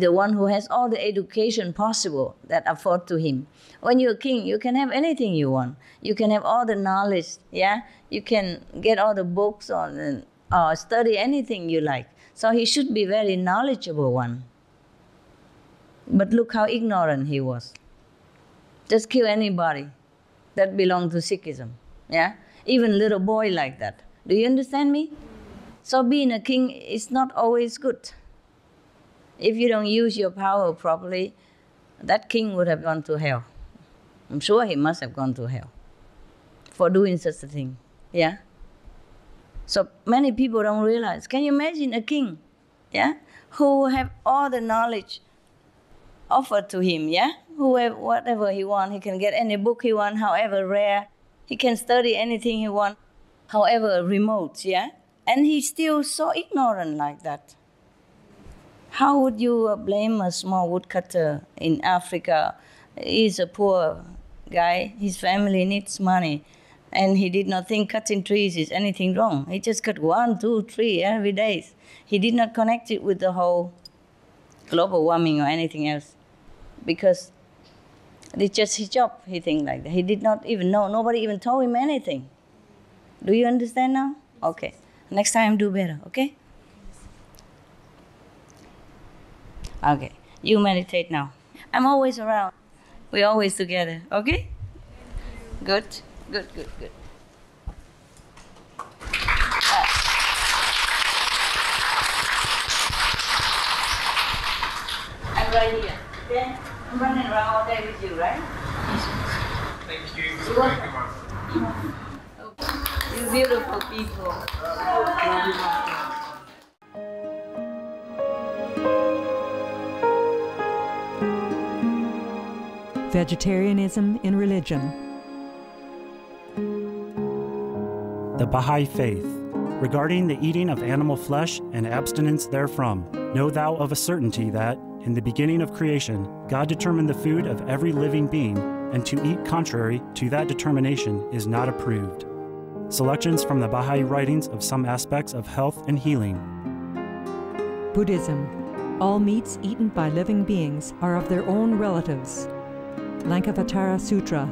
the one who has all the education possible that afford to him. When you're king, you can have anything you want. You can have all the knowledge, yeah? You can get all the books or, or uh, study anything you like. So he should be very knowledgeable one. But look how ignorant he was. Just kill anybody that belong to Sikhism, yeah? Even little boy like that. Do you understand me? So being a king is not always good if you don't use your power properly, that king would have gone to hell. I'm sure he must have gone to hell for doing such a thing. Yeah? So many people don't realize. Can you imagine a king, yeah, who have all the knowledge offered to him, yeah, who have whatever he want, he can get any book he want, however rare, he can study anything he want, however remote, yeah, and he's still so ignorant like that. How would you blame a small woodcutter in Africa? He's a poor guy. His family needs money, and he did not think cutting trees is anything wrong. He just cut one, two, three every day. He did not connect it with the whole global warming or anything else, because it's just his job. He think like that. He did not even know. Nobody even told him anything. Do you understand now? Okay. Next time, do better. Okay. Okay, you meditate now. I'm always around. We're always together. Okay? Good, good, good, good. I'm right here. Okay? I'm running around all day with you, right? Thank you. You're welcome. You beautiful people. Vegetarianism in Religion. The Baha'i Faith. Regarding the eating of animal flesh and abstinence therefrom, know thou of a certainty that, in the beginning of creation, God determined the food of every living being, and to eat contrary to that determination is not approved. Selections from the Baha'i writings of some aspects of health and healing. Buddhism. All meats eaten by living beings are of their own relatives. Lankavatara Sutra.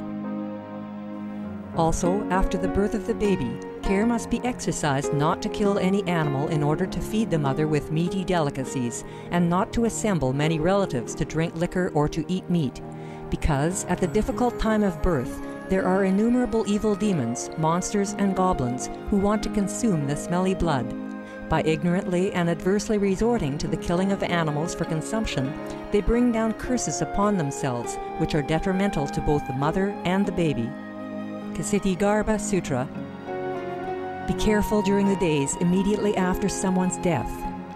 Also, after the birth of the baby, care must be exercised not to kill any animal in order to feed the mother with meaty delicacies, and not to assemble many relatives to drink liquor or to eat meat, because at the difficult time of birth, there are innumerable evil demons, monsters, and goblins who want to consume the smelly blood. By ignorantly and adversely resorting to the killing of animals for consumption, they bring down curses upon themselves, which are detrimental to both the mother and the baby. Ksitigarbha Sutra Be careful during the days immediately after someone's death,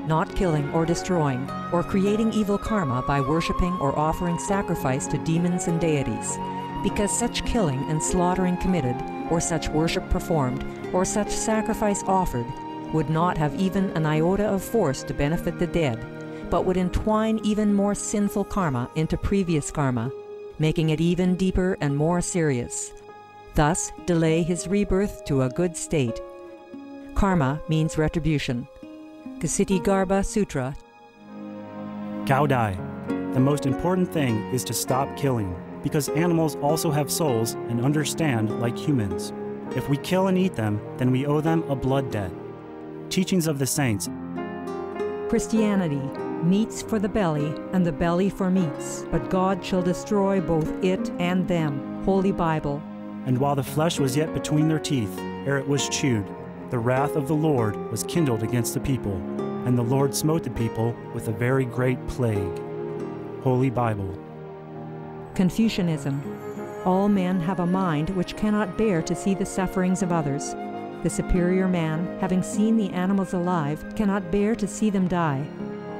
not killing or destroying, or creating evil karma by worshipping or offering sacrifice to demons and deities, because such killing and slaughtering committed, or such worship performed, or such sacrifice offered, would not have even an iota of force to benefit the dead, but would entwine even more sinful karma into previous karma, making it even deeper and more serious. Thus, delay his rebirth to a good state. Karma means retribution. Ksitigarbha Sutra. Cao Dai. The most important thing is to stop killing, because animals also have souls and understand like humans. If we kill and eat them, then we owe them a blood debt. Teachings of the Saints. Christianity. Meats for the belly, and the belly for meats, but God shall destroy both it and them. Holy Bible. And while the flesh was yet between their teeth, ere it was chewed, the wrath of the Lord was kindled against the people, and the Lord smote the people with a very great plague. Holy Bible. Confucianism. All men have a mind which cannot bear to see the sufferings of others. The superior man, having seen the animals alive, cannot bear to see them die.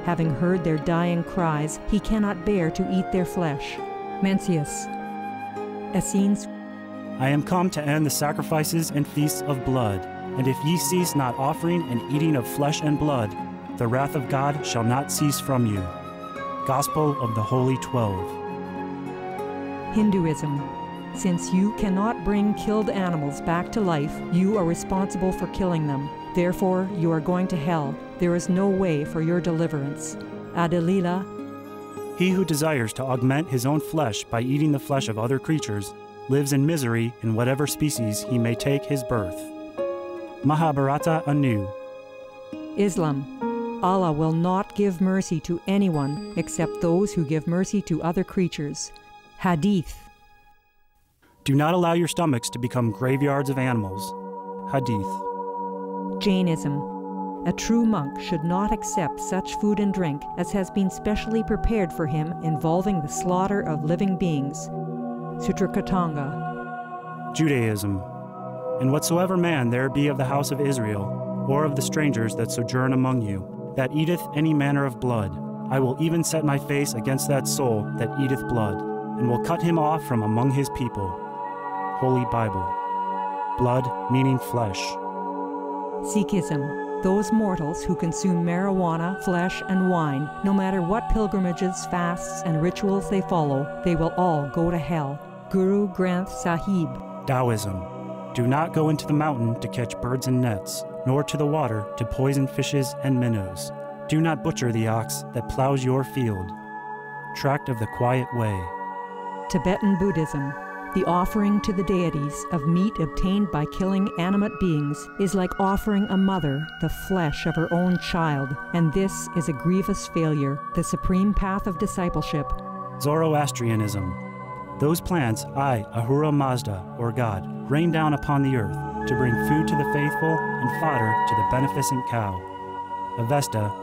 Having heard their dying cries, he cannot bear to eat their flesh. Mencius. Essenes. I am come to end the sacrifices and feasts of blood, and if ye cease not offering and eating of flesh and blood, the wrath of God shall not cease from you. Gospel of the Holy Twelve. Hinduism. Since you cannot bring killed animals back to life, you are responsible for killing them. Therefore, you are going to hell. There is no way for your deliverance. Adi-lila. He who desires to augment his own flesh by eating the flesh of other creatures lives in misery in whatever species he may take his birth. Mahabharata anew. Islam. Allah will not give mercy to anyone except those who give mercy to other creatures. Hadith. Do not allow your stomachs to become graveyards of animals. Hadith. Jainism. A true monk should not accept such food and drink as has been specially prepared for him involving the slaughter of living beings. Sutrakritanga. Judaism. And whatsoever man there be of the house of Israel, or of the strangers that sojourn among you, that eateth any manner of blood. I will even set my face against that soul that eateth blood, and will cut him off from among his people. Holy Bible. Blood meaning flesh. Sikhism. Those mortals who consume marijuana, flesh, and wine, no matter what pilgrimages, fasts, and rituals they follow, they will all go to hell. Guru Granth Sahib. Taoism. Do not go into the mountain to catch birds and nets, nor to the water to poison fishes and minnows. Do not butcher the ox that plows your field. Tract of the Quiet Way. Tibetan Buddhism. The offering to the deities of meat obtained by killing animate beings is like offering a mother the flesh of her own child, and this is a grievous failure, the supreme path of discipleship. Zoroastrianism. Those plants I, Ahura Mazda, or God, rain down upon the earth to bring food to the faithful and fodder to the beneficent cow. Avesta.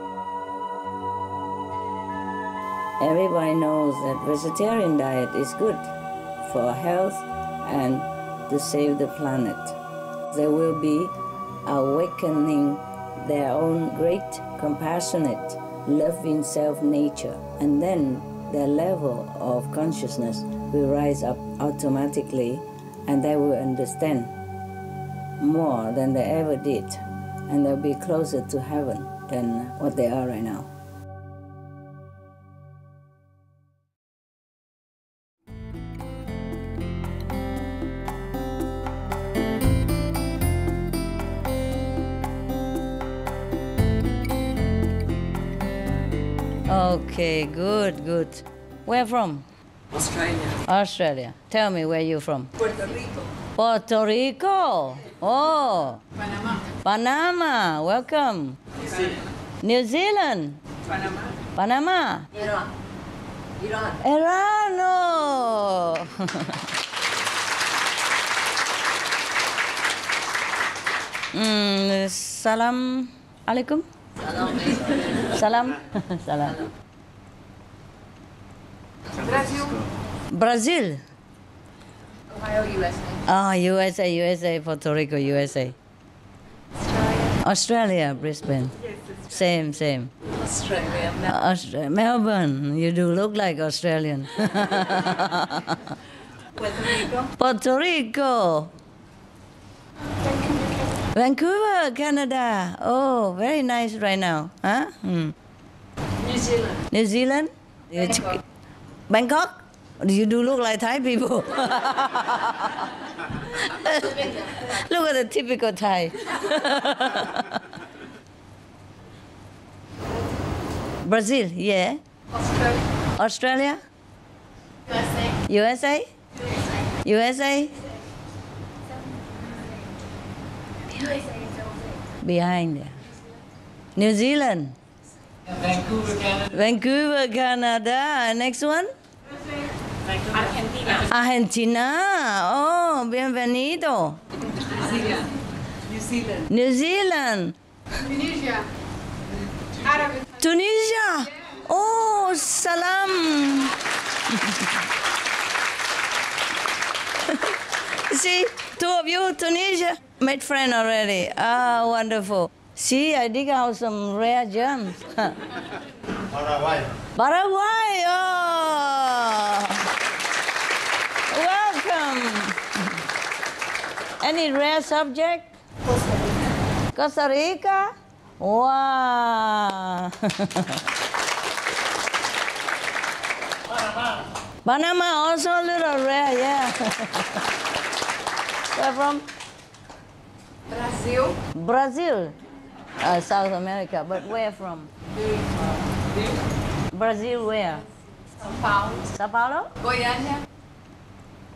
Everybody knows that vegetarian diet is good for health and to save the planet. They will be awakening their own great, compassionate, loving self nature, and then their level of consciousness will rise up automatically and they will understand more than they ever did, and they'll be closer to heaven than what they are right now. Okay, good, good. Where from? Australia. Australia. Tell me where you're from. Puerto Rico. Puerto Rico. Oh. Panama. Panama. Welcome. New Zealand. New Zealand. Panama. Panama. Iran. Iran. Iran. Oh. mm, salam alaikum. Salam. Salam. Brazil. Brazil. Ohio, USA. Ah, USA, USA, Puerto Rico, USA. Australia, Brisbane. Same, same. Australia. Uh, Austra- Melbourne, you do look like Australian. Puerto Rico. Puerto Rico. Vancouver, Canada. Oh, very nice right now. Huh? Hmm. New Zealand. New Zealand? Bangkok. Bangkok? You do look like Thai people. look at the typical Thai. Brazil, yeah. Australia. Australia? USA. USA? USA? Behind there. New Zealand. Vancouver, Canada. Vancouver, Canada. Next one? Argentina. Argentina. Oh, bienvenido. New Zealand. New Zealand. Tunisia. Arabic. Tunisia. Oh, salam. See, two of you, Tunisia, made friend already. Ah, wonderful. See, I dig out some rare gems. Paraguay. Paraguay. Oh. Welcome. Any rare subject? Costa Rica. Costa Rica? Wow. Panama Panama also a little rare, yeah. Where from? Brazil. Brazil, uh, South America. But where from? Brazil, where? São Paulo. Sao Paulo? Goiânia.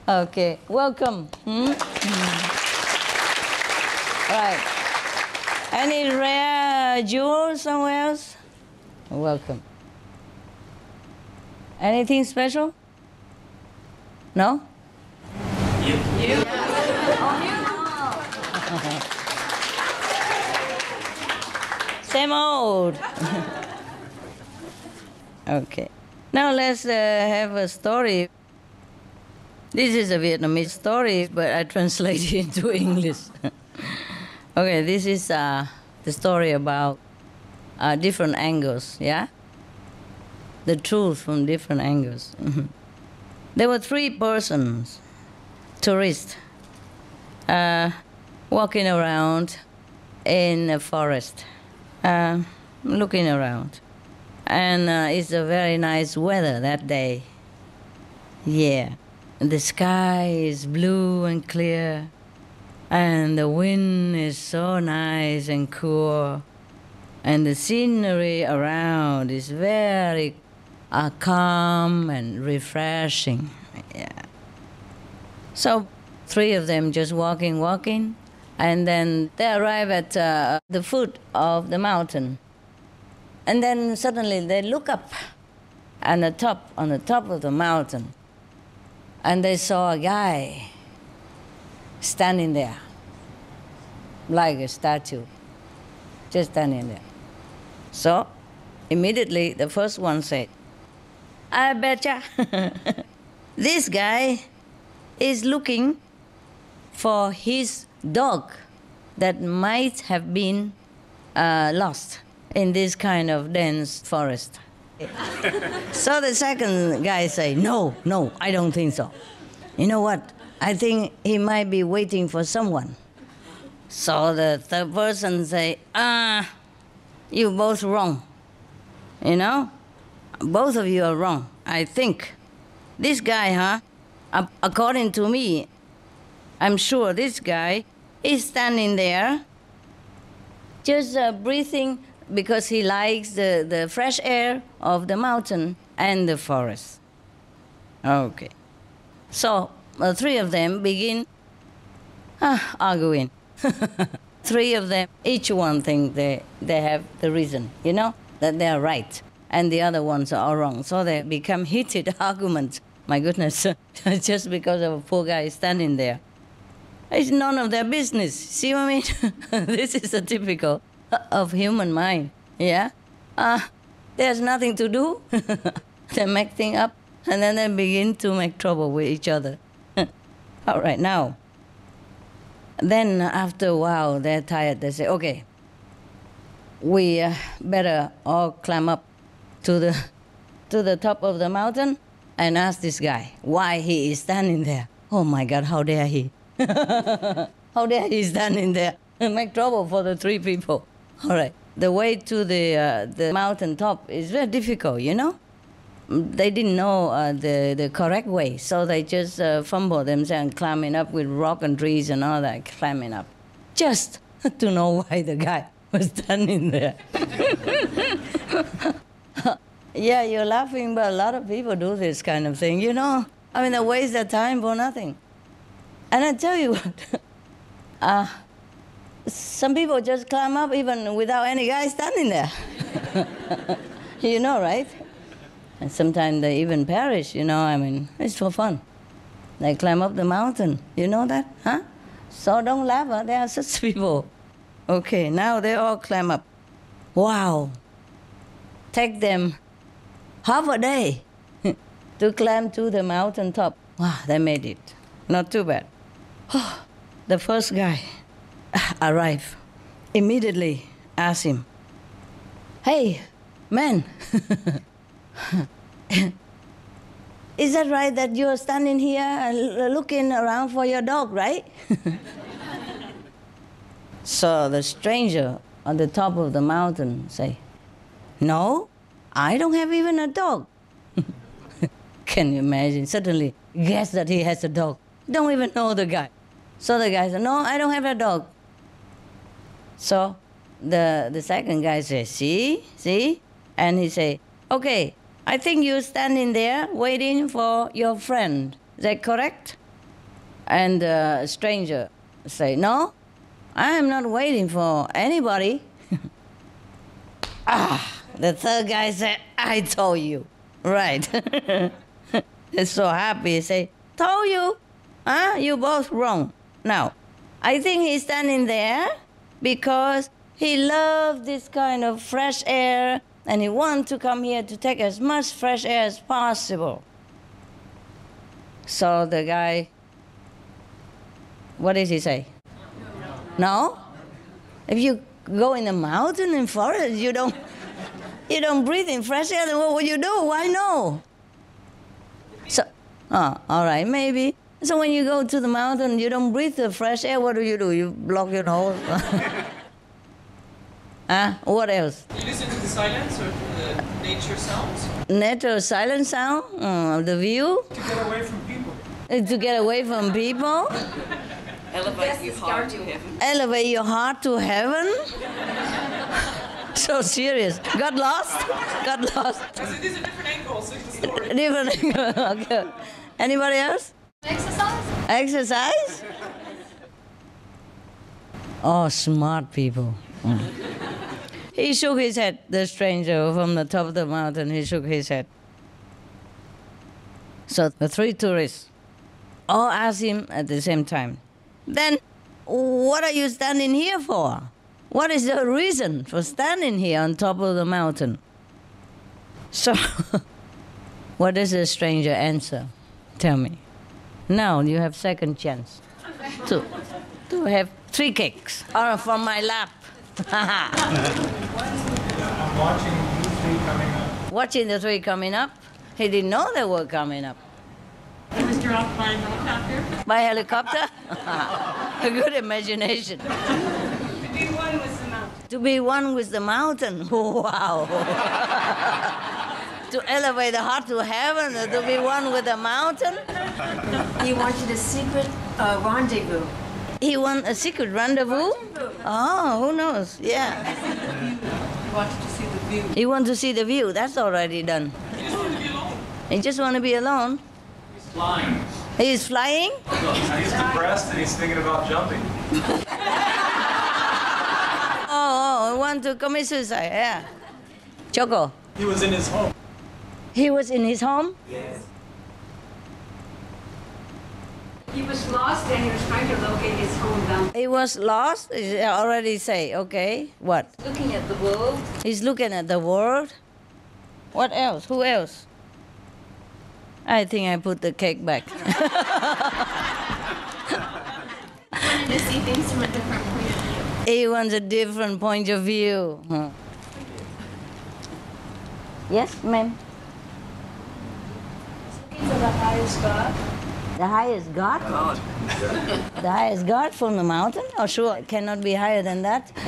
Okay, welcome. Hmm? Right. Any rare jewels somewhere else? Welcome. Anything special? No? You. You. You. Same old. okay. Now let's uh, have a story. This is a Vietnamese story, but I translate it into English. okay, this is uh, the story about uh, different angles, yeah? The truth from different angles. Mhm. There were three persons, tourists, uh, walking around in a forest, uh, looking around. And uh, it's a very nice weather that day. Yeah. The sky is blue and clear, and the wind is so nice and cool, and the scenery around is very uh, calm and refreshing. Yeah. So, three of them just walking, walking, and then they arrive at uh, the foot of the mountain. And then suddenly they look up on the top, on the top of the mountain, and they saw a guy standing there, like a statue, just standing there. So immediately the first one said, I betcha this guy is looking for his dog that might have been uh, lost in this kind of dense forest. so the second guy say, no, no, I don't think so. You know what? I think he might be waiting for someone. So the third person say, ah, you both wrong. You know, both of you are wrong. I think this guy, huh? According to me, I'm sure this guy is standing there, just uh, breathing because he likes the, the fresh air of the mountain and the forest. Okay. So the three of them begin ah, arguing. three of them, each one think they, they have the reason, you know, that they are right, and the other ones are wrong. So they become heated arguments. My goodness, just because of a poor guy standing there. It's none of their business. See what I mean? this is a typical of human mind. Yeah? Uh, there's nothing to do. they make things up and then they begin to make trouble with each other. All right, now. Then after a while, they're tired. They say, okay, we uh, better all climb up to the, to the top of the mountain and ask this guy why he is standing there. Oh my God, how dare he? how dare he standing there and make trouble for the three people? All right. The way to the, uh, the mountain top is very difficult, you know? They didn't know uh, the, the correct way, so they just uh, fumbled themselves climbing up with rock and trees and all that, climbing up. Just to know why the guy was standing there. yeah, you're laughing, but a lot of people do this kind of thing, you know? I mean, they waste their time for nothing. And I tell you what, uh, some people just climb up even without any guy standing there. you know, right? And sometimes they even perish, you know, I mean, it's for fun. They climb up the mountain, you know that, huh? So don't laugh, huh? there are such people. Okay, now they all climb up. Wow. Take them half a day to climb to the mountain top. Wow, they made it. Not too bad. the first guy arrived. Immediately asked him, Hey, man, is that right that you're standing here and looking around for your dog, right? so the stranger on the top of the mountain say, No, I don't have even a dog. Can you imagine? Suddenly, guess that he has a dog. Don't even know the guy. So the guy said, No, I don't have a dog. So the, the second guy said, See, see? And he said, Okay, I think you're standing there waiting for your friend. Is that correct? And the stranger say, No, I am not waiting for anybody. ah, the third guy said, I told you. Right. He's so happy. He say, Told you. Huh? You both wrong. Now, I think he's standing there because he loves this kind of fresh air and he wants to come here to take as much fresh air as possible. So the guy, what did he say? No? If you go in the mountain and forest. You don't, you don't breathe in fresh air. Then what would you do? Why no? So, oh, all right, maybe. So when you go to the mountain, you don't breathe the fresh air. What do you do? You block your nose. Huh? what else? You listen to the silence or to the nature sounds Nature silent sound, uh, the view, to get away from people. uh, to get away from people, Elevate your heart to heaven. elevate your heart to heaven. so serious. Got lost? Got lost. I said these are different angles of the story. Different. okay. Anybody else? Exercise? Exercise? Oh, smart people. He shook his head, the stranger from the top of the mountain. He shook his head. So the three tourists all asked him at the same time, Then, what are you standing here for? What is the reason for standing here on top of the mountain? So, what does the stranger answer? Tell me. Now you have second chance to, to have three cakes or from my lap. I'm watching you three coming up. Watching the three coming up, he didn't know they were coming up. He was dropped by helicopter. By helicopter? A good imagination. To be one with the mountain. To be one with the mountain. Wow. to elevate the heart to heaven, to be one with the mountain. He wanted a secret uh, rendezvous. He want a secret rendezvous? Oh, who knows? Yeah. He wanted to see the view. He want to see the view. That's already done. He just want to be alone. He's flying. He's flying? He's depressed and he's thinking about jumping. Oh, oh, want to commit suicide. Yeah. Choco. He was in his home. He was in his home? Yes. He was lost and he was trying to locate his home down. He was lost? I already say, okay. What? Looking at the world. He's looking at the world. What else? Who else? I think I put the cake back. Wanted to see things from a different point of view. he wants a different point of view. Huh. Yes, ma'am. Looking for the highest God. The highest God? God. The highest God from the mountain? Oh, sure, it cannot be higher than that.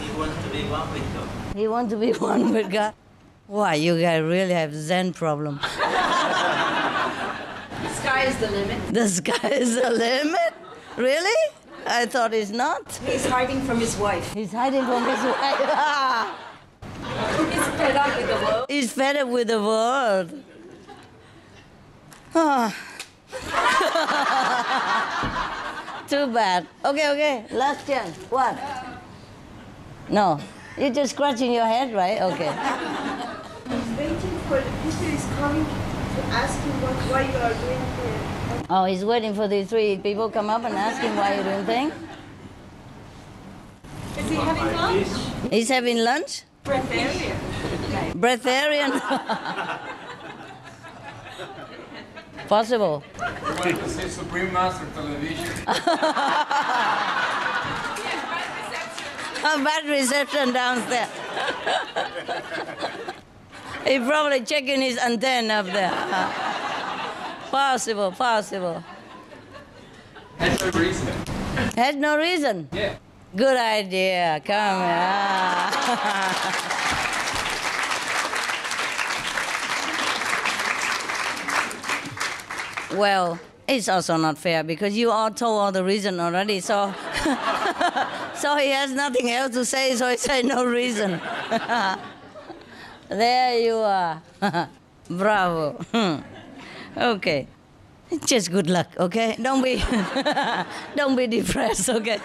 He wants to be one with God. he wants to be one with God. Why, you guys really have Zen problem. The sky is the limit. The sky is the limit? Really? I thought he's not. He's hiding from his wife. He's hiding from his wife. He's fed up with the world. He's fed up with the world. Too bad. Okay, okay. Last chance. What? No. You're just scratching your head, right? Okay. He's waiting for the people is coming to ask him what, why you are doing here. Oh, he's waiting for the three people come up and ask him why you're doing things. Is he having lunch? He's having lunch? Breatharian. Breatharian? Possible. He wanted to see Supreme Master Television. A bad reception downstairs. He probably checking his antenna up there. Possible, possible. Had no reason. Had no reason. Yeah. Good idea. Come here. Well, it's also not fair because you all told all the reason already. So, so he has nothing else to say. So he said no reason. there you are. Bravo. Okay. Just good luck, okay? Don't be don't be depressed, okay?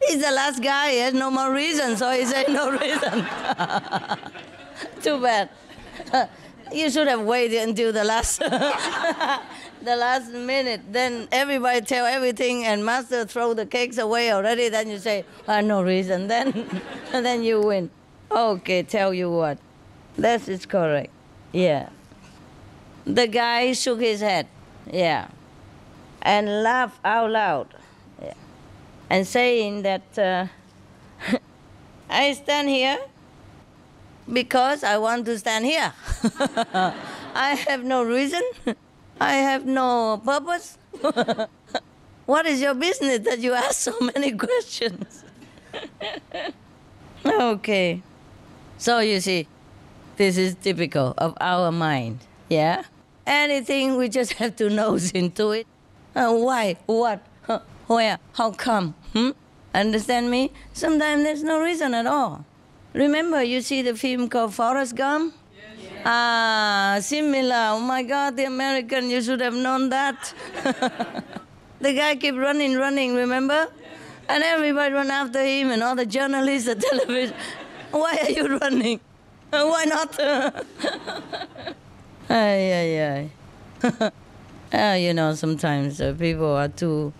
He's the last guy, he has no more reason, so he said no reason. Too bad. You should have waited until the last the last minute. Then everybody tell everything and master throw the cakes away already. Then you say, ah, no reason. Then then you win. Okay, tell you what. That is correct. Yeah. The guy shook his head. Yeah. And laughed out loud. Yeah. and saying that uh, I stand here because I want to stand here. I have no reason. I have no purpose. what is your business that you ask so many questions? okay. So you see, this is typical of our mind. Yeah? Anything we just have to nose into it. Uh, why? What? Huh? Where? How come? Hmm? Understand me? Sometimes there's no reason at all. Remember, you see the film called Forrest Gump? Ah, similar. Oh my God, the American, you should have known that. the guy kept running, running, remember? And everybody ran after him, and all the journalists, the television. Why are you running? Uh, Why not? ay, ay, ay. Ah, you know, sometimes uh, people are too,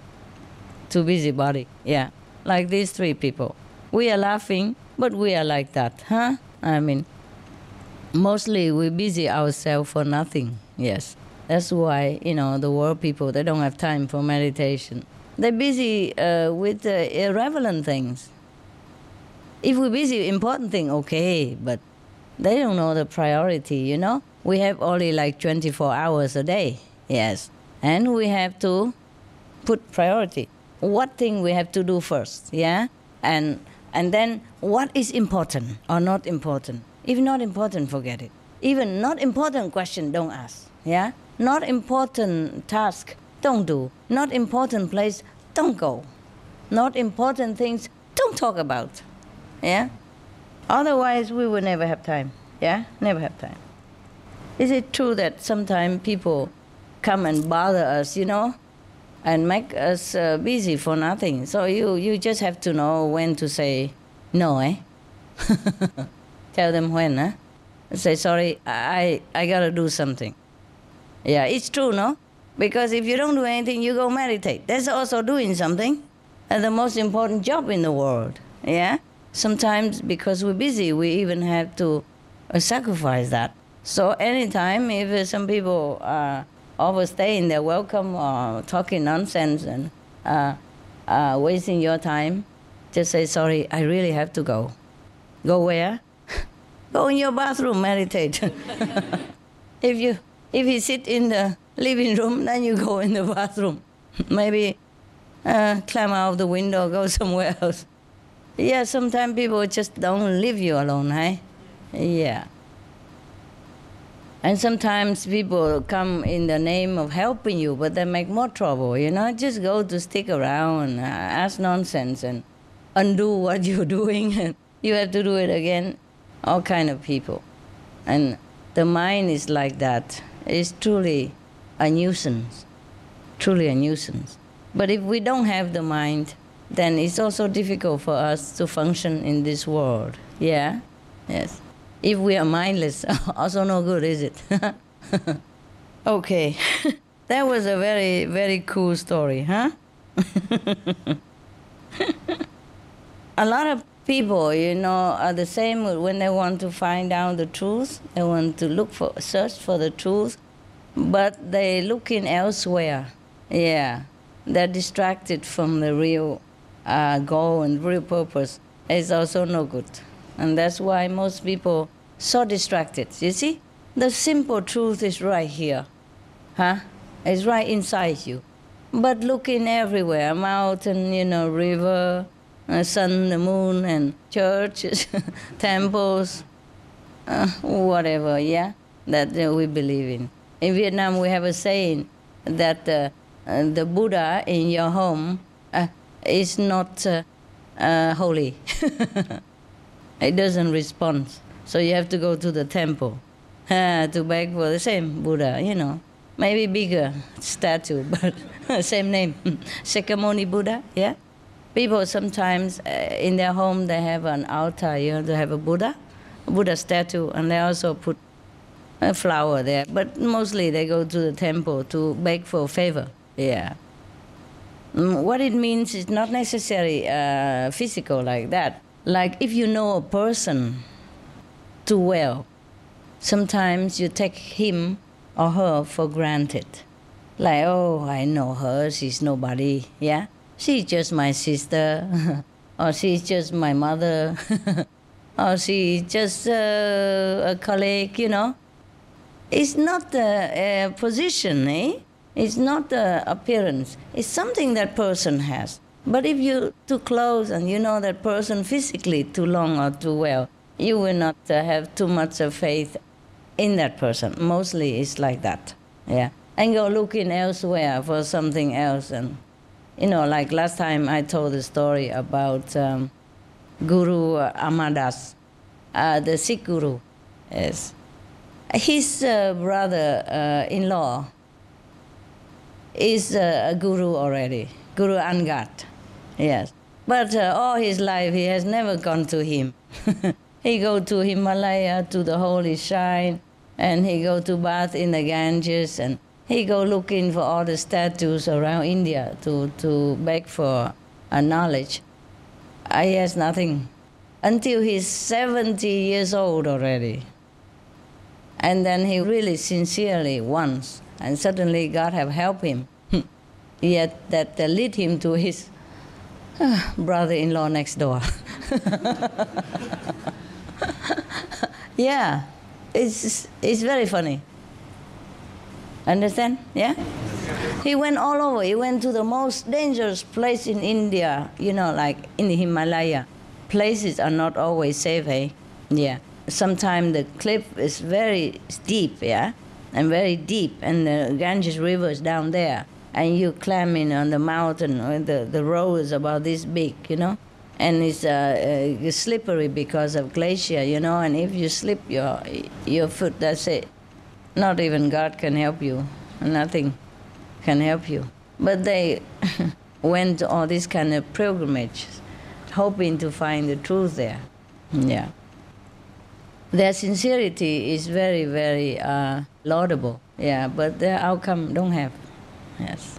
too busybody. Yeah, like these three people. We are laughing, but we are like that, huh? I mean, mostly we busy ourselves for nothing. Yes, that's why you know the world people they don't have time for meditation. They're busy uh, with uh, irrelevant things. If we're busy important thing, okay, but they don't know the priority. You know, we have only like 24 hours a day. Yes, and we have to put priority. What thing we have to do first? Yeah, and and then what is important or not important? If not important, forget it. Even not important question, don't ask. Yeah? Not important task, don't do. Not important place, don't go. Not important things, don't talk about. Yeah? Otherwise, we will never have time. Yeah? Never have time. Is it true that sometimes people come and bother us, you know, and make us uh, busy for nothing? So you, you just have to know when to say no, eh? Tell them when, huh? Say, sorry, I, I gotta do something. Yeah, it's true, no? Because if you don't do anything, you go meditate. That's also doing something. And the most important job in the world. Yeah? Sometimes because we're busy, we even have to uh, sacrifice that. So anytime if uh, some people are overstaying their welcome or talking nonsense and uh, uh, wasting your time, just say, sorry, I really have to go. Go where? go in your bathroom, meditate. if you if you sit in the living room, then you go in the bathroom. Maybe uh, climb out of the window, go somewhere else. Yeah, sometimes people just don't leave you alone, eh? Yeah. And sometimes people come in the name of helping you, but they make more trouble, you know? Just go to stick around uh, ask nonsense and undo what you're doing, and you have to do it again. All kind of people. And the mind is like that. It's truly a nuisance. Truly a nuisance. But if we don't have the mind, then it's also difficult for us to function in this world. Yeah? Yes. If we are mindless, also no good, is it? okay. that was a very, very cool story, huh? a lot of people, you know, are the same when they want to find out the truth. They want to look for, search for the truth, but they looking elsewhere. Yeah, they're distracted from the real uh, goal and real purpose. It's also no good, and that's why most people so distracted. You see, the simple truth is right here, huh? It's right inside you, but looking everywhere, mountain, you know, river uh, sun, the moon, and churches, temples, uh, whatever, yeah, that uh, we believe in. In Vietnam, we have a saying that uh, uh, the Buddha in your home uh, is not holy. it doesn't respond. So you have to go to the temple to beg for the same Buddha, you know. Maybe bigger statue, but same name. Shakyamuni Buddha, yeah? people sometimes uh, in their home they have an altar you know they have a buddha a buddha statue and they also put a flower there but mostly they go to the temple to beg for favor yeah mm, what it means is not necessarily uh, physical like that like if you know a person too well sometimes you take him or her for granted like oh i know her she's nobody yeah she's just my sister, or she's just my mother, or she's just uh, a colleague, you know. It's not a, a position, eh? It's not the appearance. It's something that person has. But if you too close and you know that person physically too long or too well, you will not uh, have too much of faith in that person. Mostly it's like that. Yeah. And go looking elsewhere for something else. And, you know, like last time I told the story about um, Guru Amar Das, uh, the Sikh Guru. Yes. His uh, brother uh, in law is uh, a guru already, Guru Angad. Yes. But uh, all his life he has never gone to him. he go to Himalaya, to the holy shrine, and he go to bath in the Ganges, and he go looking for all the statues around India to, to beg for a knowledge. Uh, he has nothing until he's 70 years old already. And then he really sincerely wants, and suddenly God have helped him. Yet that uh, lead him to his uh, brother-in-law next door. yeah, it's, it's very funny. Understand? Yeah? He went all over. He went to the most dangerous place in India, you know, like in the Himalaya. Places are not always safe, eh? Yeah. Sometimes the cliff is very steep, yeah? And very deep, and the Ganges River is down there. And you climbing on the mountain, the, the road is about this big, you know? And it's uh, uh, slippery because of glacier, you know? And if you slip your, your foot, that's it. Not even God can help you. Nothing can help you. But they went to all these kind of pilgrimages, hoping to find the truth there. Yeah. Their sincerity is very, very uh, laudable. Yeah, but their outcome don't have. Yes.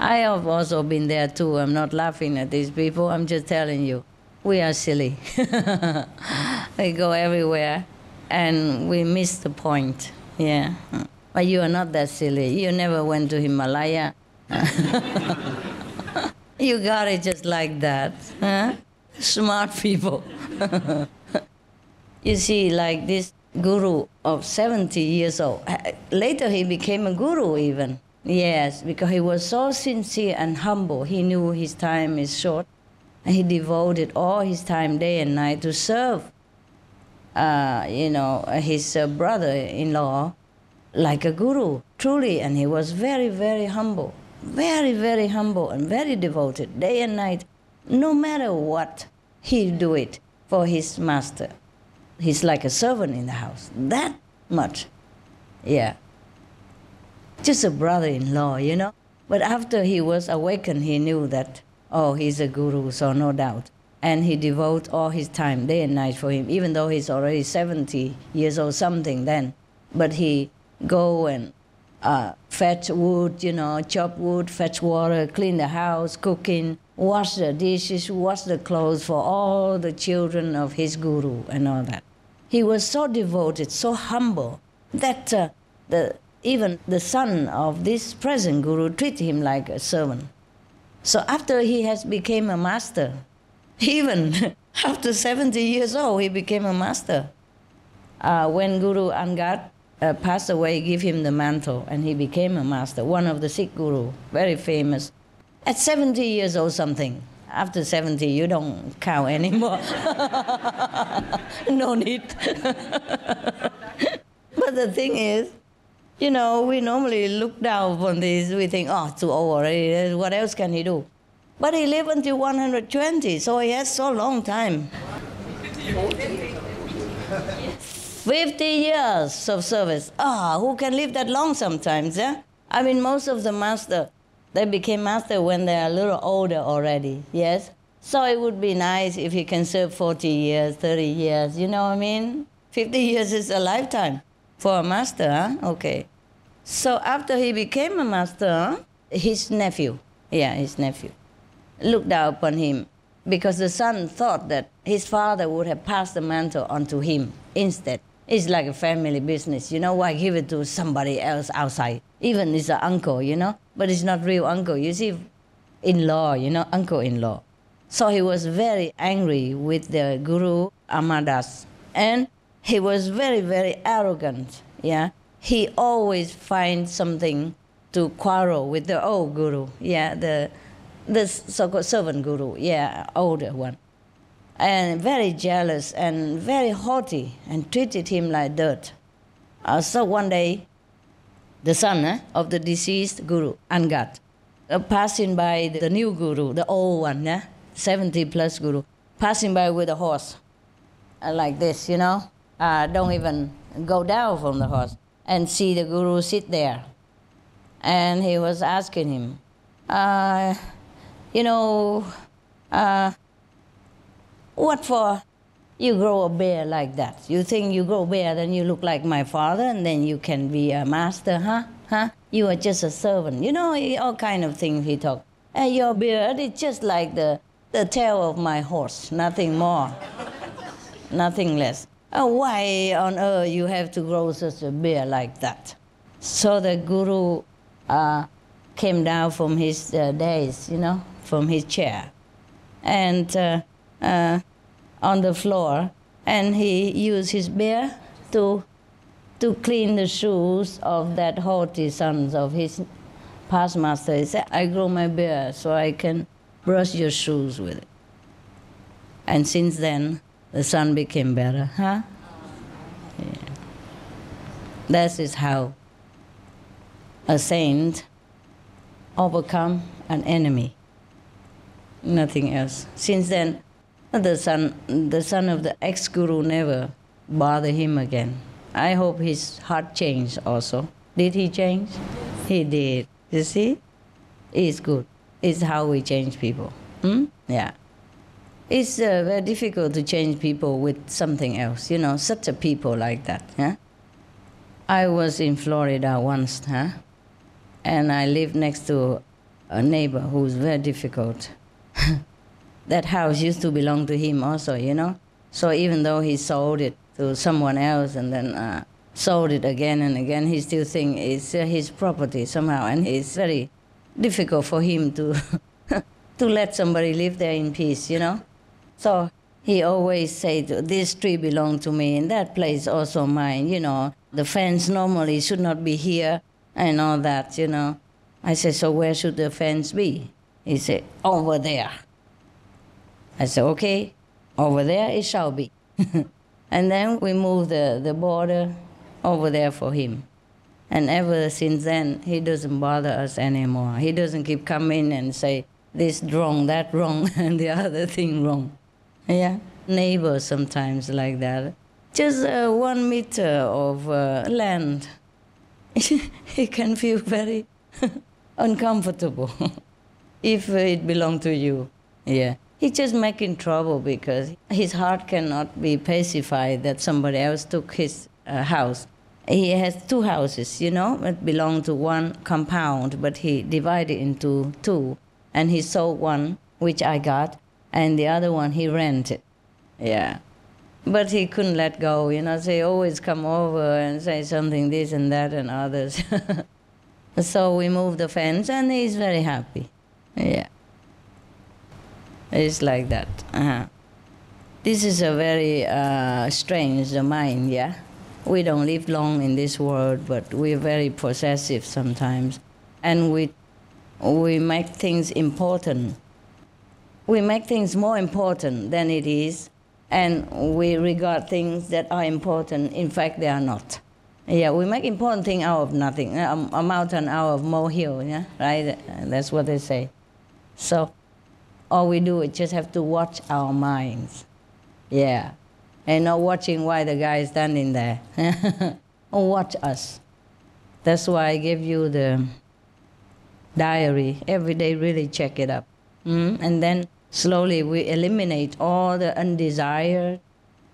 I have also been there too. I'm not laughing at these people. I'm just telling you, we are silly. we go everywhere, and we miss the point. Yeah. But you are not that silly. You never went to Himalaya. you got it just like that. Huh? Smart people. you see, like this guru of 70 years old. Later, he became a guru, even. Yes, because he was so sincere and humble. He knew his time is short. And he devoted all his time, day and night, to serve, uh, you know, his uh, brother-in-law like a guru, truly. And he was very, very humble, very, very humble and very devoted, day and night. No matter what, he do it for his master. He's like a servant in the house. That much. Yeah. Just a brother-in-law, you know. But after he was awakened, he knew that, oh, he's a guru, so no doubt. And he devote all his time, day and night for him, even though he's already 70 years old something then. But he go and uh, fetch wood, you know, chop wood, fetch water, clean the house, cooking, wash the dishes, wash the clothes for all the children of his guru and all that. He was so devoted, so humble, that uh, the, even the son of this present guru treated him like a servant. So after he has became a master, even after 70 years old, he became a master. Uh, when Guru Angad uh, passed away, give him the mantle, and he became a master, one of the Sikh guru, very famous. At 70 years old, something. After 70, you don't count anymore. no need. but the thing is, you know, we normally look down upon this, we think, oh, too old already, what else can he do? But he lived until 120, so he has so long time. 50 years of service. Ah, who can live that long sometimes, yeah? I mean, most of the master, they became master when they are a little older already, yes? So it would be nice if he can serve 40 years, 30 years, you know what I mean? 50 years is a lifetime for a master, huh? Okay. So after he became a master, his nephew, yeah, his nephew, looked down upon him because the son thought that his father would have passed the mantle on to him instead. It's like a family business, you know, why give it to somebody else outside? Even it's an uncle, you know, but it's not real uncle. You see, in-law, you know, uncle-in-law. So he was very angry with the Guru Amar Das, and he was very, very arrogant. Yeah, he always finds something to quarrel with the old guru. Yeah, the the so-called servant guru. Yeah, older one, and very jealous and very haughty, and treated him like dirt. Uh, so one day, the son eh, of the deceased guru Angad, uh, passing by the, new guru, the old one, yeah, 70 plus guru, passing by with a horse, uh, like this, you know, uh, don't even go down from the horse and see the guru sit there. And he was asking him, uh, you know, uh, what for you grow a bear like that? You think you grow bear, then you look like my father, and then you can be a master, huh? Huh? You are just a servant. You know, all kind of things he talked. And your beard is just like the, the tail of my horse, nothing more, nothing less. Oh, why on earth you have to grow such a beard like that? So the guru uh, came down from his uh, dais, you know, from his chair, and uh, uh, on the floor, and he used his beard to to clean the shoes of that haughty sons of his past master. He said, "I grow my beard so I can brush your shoes with it." And since then, the son became better, huh? Yeah. That is how a saint overcome an enemy. Nothing else. Since then, the son, the son of the ex-guru never bother him again. I hope his heart changed also. Did he change? He did. You see? It's good. It's how we change people. Hmm? Yeah. It's uh, very difficult to change people with something else, you know, such a people like that. I was in Florida once, huh? and I lived next to a neighbor who's very difficult. that house used to belong to him also, you know. So even though he sold it to someone else and then uh, sold it again and again, he still thinks it's uh, his property somehow, and it's very difficult for him to to let somebody live there in peace, you know. So he always said, "This tree belongs to me, and that place also mine." You know, the fence normally should not be here, and all that, you know. I said, "So where should the fence be?" He said, "Over there." I said, "Okay, over there it shall be." and then we moved the, the border over there for him. And ever since then, he doesn't bother us anymore. He doesn't keep coming and say this wrong, that wrong, and the other thing wrong. Yeah, neighbors sometimes like that. Just uh, one meter of uh, land, he can feel very uncomfortable if it belonged to you. Yeah. He's just making trouble because his heart cannot be pacified that somebody else took his uh, house. He has two houses, you know, that belong to one compound, but he divided into two. And he sold one, which I got, and the other one he rented. Yeah. But he couldn't let go, you know, so he always come over and say something, this and that, and others. so we moved the fence, and he's very happy. Yeah. It's like that. Uh-huh. This is a very uh, strange mind, yeah? We don't live long in this world, but we're very possessive sometimes. And we, we make things important. We make things more important than it is, and we regard things that are important. In fact, they are not. Yeah, we make important thing out of nothing. A, a mountain out of molehill, yeah, right? That's what they say. So all we do is just have to watch our minds. Yeah. And not watching why the guy is standing there. watch us. That's why I give you the diary. Every day, really check it up. Mm? And then slowly we eliminate all the undesired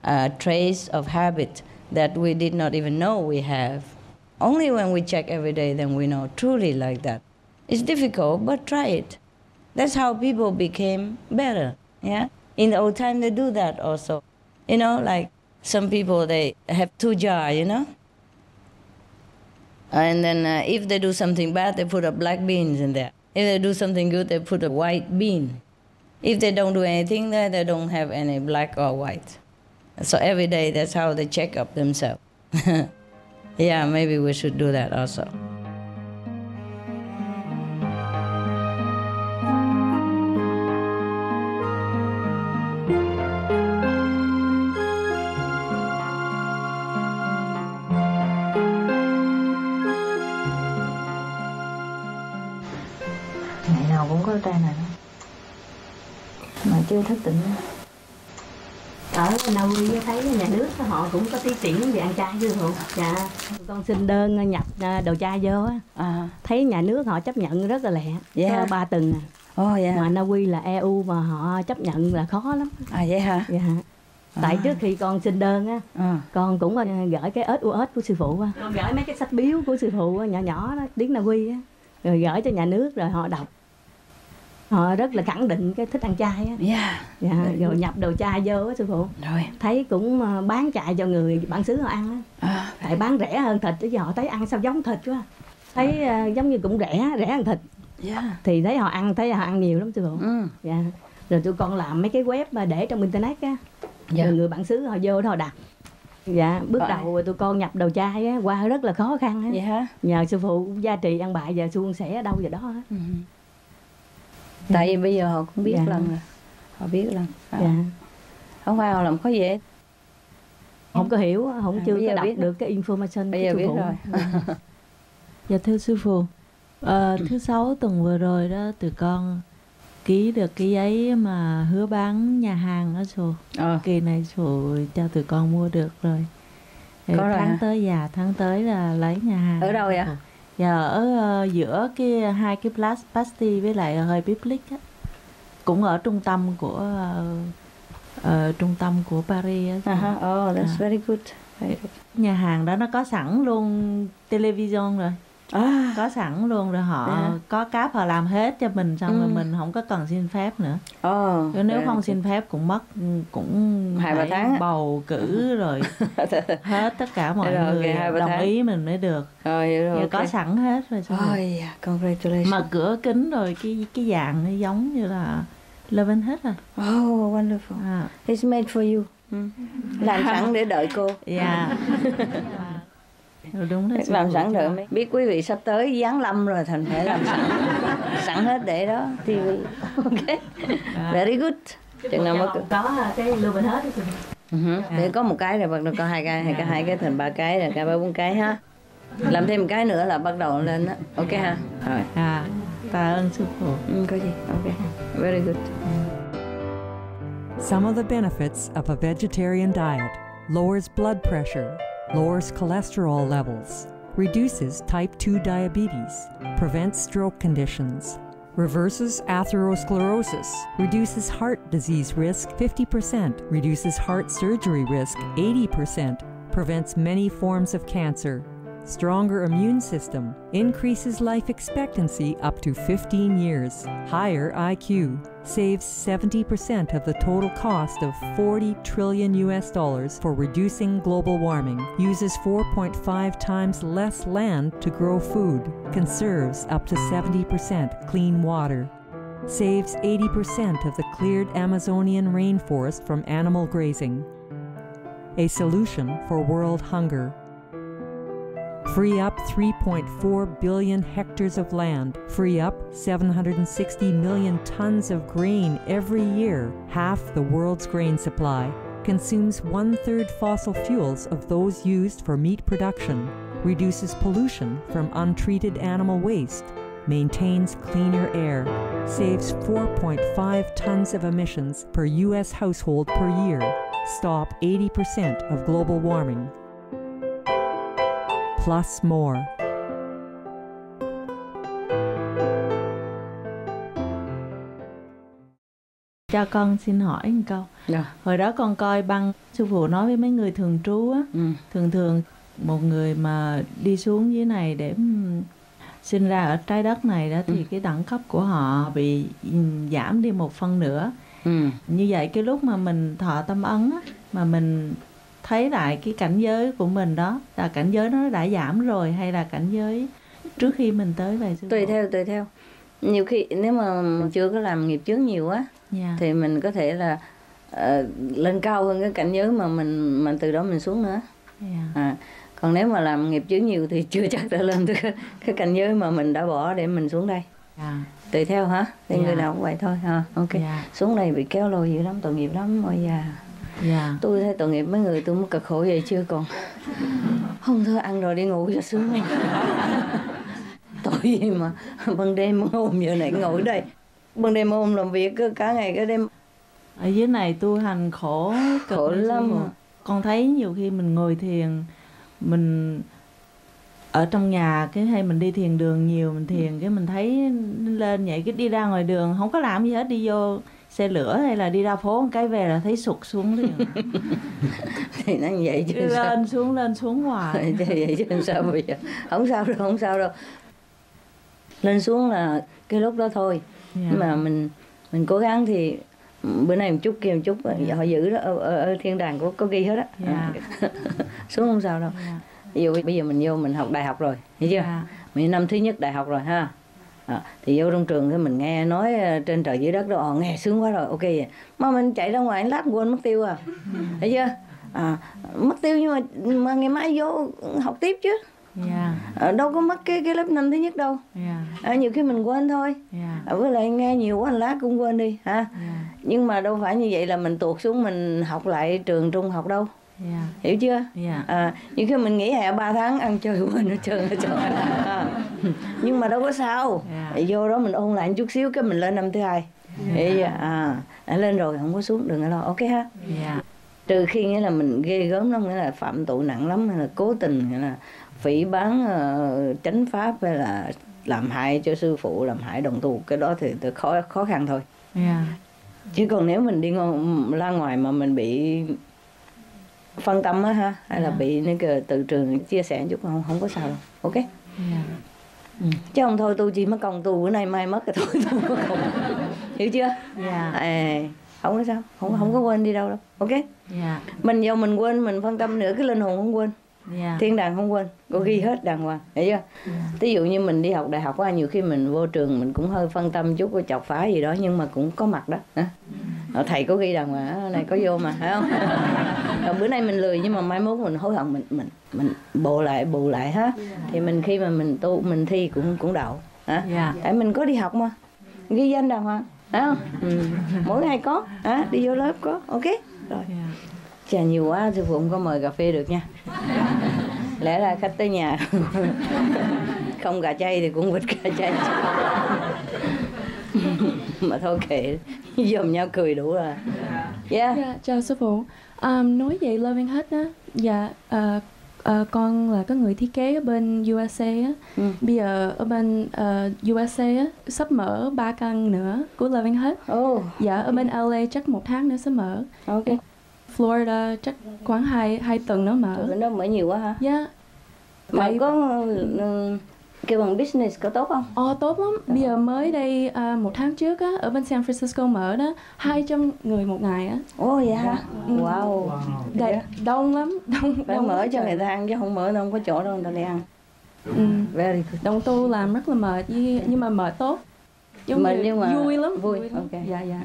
uh, trace of habit that we did not even know we have. Only when we check every day, then we know truly like that. It's difficult, but try it. That's how people became better. Yeah. In the old time, they do that also. You know, like some people they have two jars. You know. And then uh, if they do something bad, they put a black beans in there. If they do something good, they put a white bean. If they don't do anything, then they don't have any black or white. So every day, that's how they check up themselves. yeah, maybe we should do that also. Thức tỉnh ở Na Uy thấy nhà nước họ cũng có tí tiễn về ăn chay chứ không dạ con xin đơn nhập à, đồ chay vô á À. thấy nhà nước họ chấp nhận rất là lẹ Dạ. có ba tuần à Oh, yeah. mà Na Uy là EU mà họ chấp nhận là khó lắm À, vậy hả? dạ tại À. trước khi con xin đơn á À. con cũng à, gửi cái ếch u ếch của sư phụ á con gửi mấy cái sách biếu của sư phụ nhỏ nhỏ đó tiếng Na Uy á rồi gửi cho nhà nước rồi họ đọc họ rất là khẳng định cái thích ăn chay á Yeah. dạ, rồi nhập đồ chay vô á sư phụ Rồi. thấy cũng ờ, bán chạy cho người bản xứ họ ăn á À. tại bán rẻ hơn thịt chứ họ thấy ăn sao giống thịt quá thấy ờ, giống như cũng rẻ rẻ hơn thịt Yeah. thì thấy họ ăn thấy họ ăn nhiều lắm sư phụ Ừ. dạ rồi tụi con làm mấy cái web mà để trong internet á Dạ. rồi người bản xứ họ vô đó họ đặt dạ bước Phải. đầu tụi con nhập đầu chai á qua rất là khó khăn á Vậy hả? nhờ sư phụ gia trì ăn bại giờ suôn sẻ ở đâu giờ đó á Ừ. Tại vì bây giờ họ cũng biết Dạ. lần rồi. Họ biết lần. À. dạ Không phải họ làm khó dễ. không có hiểu không À, chưa có đọc biết được cái information Bây giờ biết phụ. rồi. Dạ thưa sư phụ, ờ, thứ sáu tuần vừa rồi đó tụi con ký được cái giấy mà hứa bán nhà hàng đó phụ. Ờ. Kỳ này phụ cho tụi con mua được rồi. Có rồi tháng hả? tới dạ tháng tới là lấy nhà hàng. Ở đâu vậy? Dạ ở ờ, giữa cái hai cái Blast Basti với lại hơi Biblic á. Cũng ở trung tâm của ờ, ờ, trung tâm của Paris á. sư Uh phụ. -huh. Oh, that's À. very good. Very good. nhà hàng đó nó có sẵn luôn television rồi À. có sẵn luôn rồi họ Dạ. có cáp họ làm hết cho mình xong rồi Ừ. mình không có cần xin phép nữa Chứ nếu very không xin phép cũng mất cũng Hai ba tháng bầu cử rồi hết tất cả mọi Rồi, ok, người ba đồng tháng. ý mình mới được Rồi, rồi, Giờ ok. có sẵn hết rồi xong rồi. Oh, yeah. Congratulations. mà cửa kính rồi cái cái dạng nó giống như là Levin hết rồi Oh, wonderful. à. It's made for you. Ừ. Làm sẵn để đợi cô. Dạ. Ừ, đúng đấy làm sẵn đợi mấy biết quý vị sắp tới giáng lâm rồi thành phải làm sẵn. Sẵn hết để đó. TV ok. Very good. Chừng nào mới có cái lưu bình hết đó, phụ. Ừ hử. để có một cái rồi bắt đầu có hai cái hay có hai cái thành ba cái rồi cái ba bốn cái ha. Làm thêm một cái nữa là bắt đầu lên á. Ok ha. Rồi. À tạ ơn sư phụ. Ừ, có gì? Ok. Very good. Some of the benefits of a vegetarian diet lowers blood pressure, lowers cholesterol levels, reduces type 2 diabetes, prevents stroke conditions, reverses atherosclerosis, reduces heart disease risk 50%, reduces heart surgery risk 80%, prevents many forms of cancer, stronger immune system, increases life expectancy up to 15 years, higher IQ, saves 70% of the total cost of 40 trillion US dollars for reducing global warming, uses 4.5 times less land to grow food, conserves up to 70% clean water, saves 80% of the cleared Amazonian rainforest from animal grazing. A solution for world hunger free up 3.4 billion hectares of land, free up 760 million tons of grain every year, half the world's grain supply, consumes one third fossil fuels of those used for meat production, reduces pollution from untreated animal waste, maintains cleaner air, saves 4.5 tons of emissions per U.S. household per year, stop 80% of global warming, plus more. cho con xin hỏi một câu Dạ. hồi đó con coi băng sư phụ nói với mấy người thường trú á Ừ. thường thường một người mà đi xuống dưới này để ừm, sinh ra ở trái đất này đó thì Ừ. cái đẳng cấp của họ bị giảm đi một phân nữa Ừ. như vậy cái lúc mà mình thọ tâm ấn á, mà mình thấy lại cái cảnh giới của mình đó là cảnh giới nó đã giảm rồi hay là cảnh giới trước khi mình tới vậy sư tùy theo tùy theo nhiều khi nếu mà chưa có làm nghiệp chướng nhiều á Dạ. thì mình có thể là ờ, lên cao hơn cái cảnh giới mà mình mình từ đó mình xuống nữa Dạ. à, còn nếu mà làm nghiệp chướng nhiều thì chưa chắc đã lên tới cái, cảnh giới mà mình đã bỏ để mình xuống đây Dạ. tùy theo hả thì Dạ. người nào cũng vậy thôi ha ok Dạ. xuống đây bị kéo lôi dữ lắm tội nghiệp lắm ôi da Dạ. tôi thấy tội nghiệp mấy người tôi mới cực khổ vậy chưa còn không thôi ăn rồi đi ngủ cho sướng tội gì mà ban đêm hôm giờ này ngồi đây ban đêm hôm làm việc cứ cả ngày cái đêm ở dưới này tu hành khổ cực Khổ lắm à. con thấy nhiều khi mình ngồi thiền mình ở trong nhà cái hay mình đi thiền đường nhiều mình thiền cái mình thấy lên vậy cái đi ra ngoài đường không có làm gì hết đi vô xe lửa hay là đi ra phố một cái về là thấy sụt xuống liền. Thì nó như vậy chứ Đi sao? lên xuống lên xuống hoài. Chứ vậy chứ sao bây giờ? Không sao đâu không sao đâu. Lên xuống là cái lúc đó thôi. Dạ. nhưng mà mình mình cố gắng thì bữa nay một chút kia một chút họ giữ đó ở, ở, ở thiên đàng có có ghi hết á. Dạ. xuống không sao đâu. Ví dụ bây giờ mình vô mình học đại học rồi hiểu chưa? Dạ. mình năm thứ nhất đại học rồi ha à, thì vô trong trường thì mình nghe nói ờ, trên trời dưới đất đó ờ, nghe sướng quá rồi ok vậy. Mà mình chạy ra ngoài lát quên mất tiêu à. Thấy chưa? À, mất tiêu nhưng mà mà ngày mai vô học tiếp chứ. Dạ. Ờ, đâu có mất cái cái lớp năm thứ nhất đâu. Dạ. À, nhiều khi mình quên thôi. Dạ. À, với lại nghe nhiều quá lát cũng quên đi ha. Nhưng mà đâu phải như vậy là mình tuột xuống mình học lại trường trung học đâu dạ. Hiểu chưa? Dạ. à, nhiều khi mình nghỉ hè 3 tháng ăn chơi quên hết trơn hết trơn. À, nhưng mà đâu có sao. Thì vô đó mình ôn lại một chút xíu cái mình lên năm thứ hai. Hiểu chưa à lên rồi không có xuống đừng có lo. Ok ha? Dạ. Trừ khi nghĩa là mình ghê gớm lắm nghĩa là phạm tội nặng lắm hay là cố tình hay là phỉ bán ờ, chánh pháp hay là làm hại cho sư phụ làm hại đồng tu cái đó thì tôi khó khó khăn thôi. Dạ. Chứ còn nếu mình đi ngon ra ngoài mà mình bị phân tâm á ha hay là Dạ. bị những cái từ trường chia sẻ chút không không có sao đâu ok? Dạ. Ừ. chứ không thôi tu chi mất công tu bữa nay mai mất rồi thôi tu mất công. Hiểu chưa? Dạ. À, không có sao không không có quên đi đâu đâu ok? Dạ. Mình giàu mình quên mình phân tâm nữa cái linh hồn không quên dạ. Thiên đàng không quên có ghi hết đàng hoàng hiểu chưa? Ví dụ như mình đi học đại học á nhiều khi mình vô trường mình cũng hơi phân tâm chút có chọc phá gì đó nhưng mà cũng có mặt đó hả? Ờ, thầy có ghi đàng hoàng "Ờ, này có vô mà phải không? Rồi bữa nay mình lười nhưng mà mai mốt mình hối hận mình mình mình bù lại bù lại ha thì mình khi mà mình tu mình thi cũng cũng đậu hả? Dạ. tại mình có đi học mà ghi danh đàng hoàng phải không? Ừ. mỗi ngày có hả? Đi vô lớp có ok? Rồi chà nhiều quá sư phụ không có mời cà phê được nha lẽ ra khách tới nhà không gà chay thì cũng vịt gà chay mà thôi kệ dòm nhau cười đủ rồi yeah. Dạ, chào sư phụ. Um, nói về Loving Hết á, dạ ờ, ờ, con là có người thiết kế ở bên USA á. Ừ. Bây giờ ở bên ờ, USA á sắp mở ba căn nữa của Loving Hết. Oh. Dạ ở bên LA chắc một tháng nữa sẽ mở. Ok. Florida chắc khoảng hai hai tuần nữa mở. bên đó mở nhiều quá hả Dạ. mà Tại- có ừ, kêu bằng business có tốt không Ờ tốt lắm. Bây giờ mới đây à, một tháng trước á ở bên San Francisco mở đó 200 người một ngày á. Ồ vậy hả? Ừ. Wow. Dạ, đông lắm, đông phải đông mở cho người ta ăn chứ không mở đâu không có chỗ đâu người ta đi ăn Ừ. very good Đồng tu làm rất là mệt nhưng nhưng mà mệt tốt. Giống Mệt như nhưng mà vui lắm, vui, lắm. ok. Dạ dạ.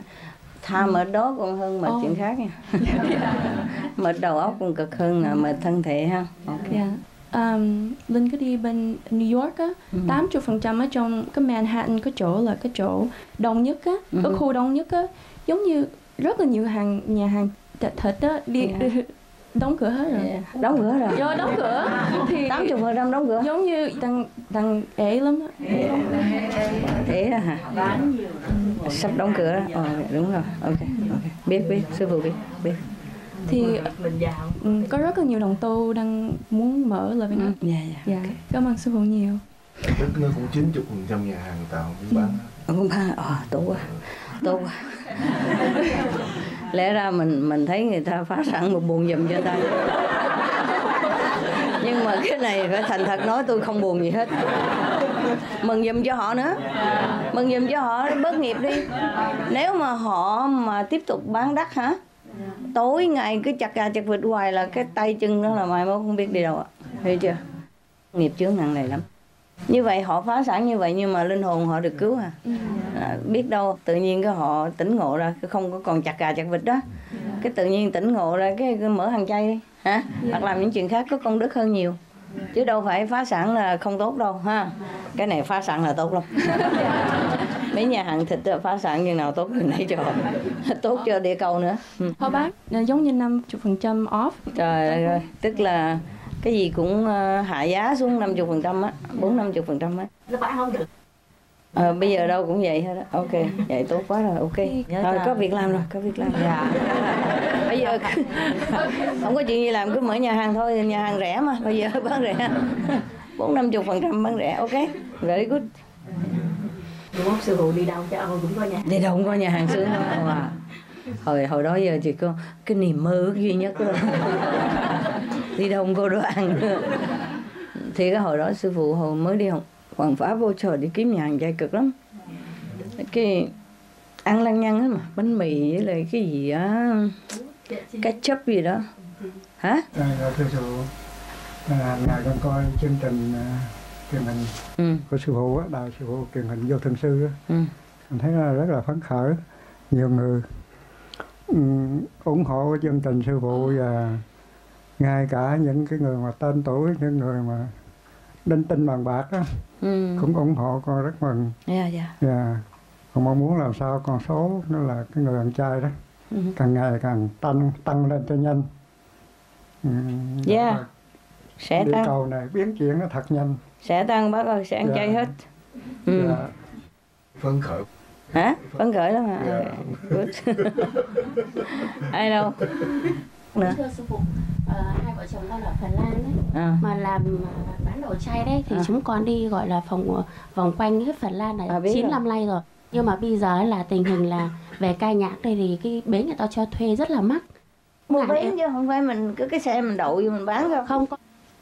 Tha mệt đó còn hơn mệt Ồ. chuyện khác nha mệt đầu óc còn cực hơn là mệt thân thể ha ok Dạ. Um, Linh có đi bên New York á, Ừ. 80% ở trong cái Manhattan có chỗ là cái chỗ đông nhất á, Ừ. cái khu đông nhất á, giống như rất là nhiều hàng nhà hàng thịt á đi đóng cửa hết rồi. Dạ. đóng cửa rồi. Do đóng cửa thì 80 phần trăm đóng cửa. giống như đang đang ế lắm á. đó hả? Sắp đóng cửa. Đó ờ đúng rồi. Ok ok. Biết biết. Sư phụ biết biết. Thì ừ, có rất là nhiều đồng tu đang muốn mở là bên Ừ, đó. dạ. Dạ. Cảm ơn sư phụ nhiều. Tức nó cũng 90 phần trăm nhà hàng tàu cũng bán. Ờ, cũng ba ờ tốt quá. Tốt quá lẽ ra mình mình thấy người ta phá sẵn một buồn giùm cho ta. Nhưng mà cái này phải thành thật nói tôi không buồn gì hết. Mừng giùm cho họ nữa. Mừng giùm cho họ bớt nghiệp đi. Nếu mà họ mà tiếp tục bán đắt hả? Tối ngày cứ chặt gà chặt vịt hoài là cái tay chân đó là mai mốt không biết đi đâu ạ. Hiểu chưa? Nghiệp chướng nặng này lắm như vậy họ phá sản như vậy nhưng mà linh hồn họ được cứu à, à biết đâu tự nhiên cái họ tỉnh ngộ ra cái không có còn chặt gà chặt vịt đó. Cái tự nhiên tỉnh ngộ ra cái, cái mở hàng chay đi hả? Hoặc làm những chuyện khác có công đức hơn nhiều. Chứ đâu phải phá sản là không tốt đâu ha? Cái này phá sản là tốt lắm. Mấy nhà hàng thịt phá sản như nào tốt như nãy cho tốt cho địa cầu nữa. Ừ. Thôi bác, giống như 50% off. Trời ơi, tức là cái gì cũng uh, hạ giá xuống 50 phần trăm á, 4 50 phần trăm á. Nó bán không được. À, bây giờ đâu cũng vậy hết đó. Ok, vậy tốt quá rồi, ok. Rồi, có việc làm rồi, có việc làm. Dạ. bây giờ không có chuyện gì làm cứ mở nhà hàng thôi, nhà hàng rẻ mà, bây giờ bán rẻ. 4 50 phần trăm bán rẻ, ok. Very good. Đúng không? Sư phụ đi đâu cho ông cũng có nhà Đi đâu cũng có nhà hàng sướng không à hồi hồi đó giờ chỉ có cái niềm mơ ước duy nhất đó đi đâu không có đồ ăn nữa. Thì cái hồi đó sư phụ hồi mới đi học hoàng pháp vô trời đi kiếm nhà hàng chay cực lắm. Cái ăn lăng nhăng hết mà bánh mì với lại cái gì á cái chấp gì đó. Hả? À, thưa sư phụ. À, ngài con coi chương trình à, truyền hình. Ừ. của sư phụ á đài sư phụ truyền hình vô thường sư á. Ừ. mình thấy là rất là phấn khởi nhiều người ủng hộ chương trình sư phụ và ngay cả những cái người mà tên tuổi những người mà đinh tinh bằng bạc đó ừ. cũng ủng hộ con rất mừng yeah, yeah. Yeah. con mong muốn làm sao con số nó là cái người ăn chay đó ừ. càng ngày càng tăng tăng lên cho nhanh ừ, yeah. sẽ đi tăng cầu này biến chuyển nó thật nhanh sẽ tăng bác ơi sẽ ăn yeah. chay hết ừ. yeah. phấn khởi hả? Phấn khởi lắm hả? Yeah. good. Ai đâu? Nữa thưa sư phụ uh, hai vợ chồng con ở Phần Lan đấy à. mà làm uh, bán đồ chay đấy thì à. chúng con đi gọi là phòng vòng quanh hết Phần Lan này à, chín năm nay rồi. Nhưng mà bây giờ là tình hình là về ca nhạc đây thì cái bến người ta cho thuê rất là mắc. Mua bến chứ không phải mình cứ cái xe mình đậu vô mình bán đâu. Không có.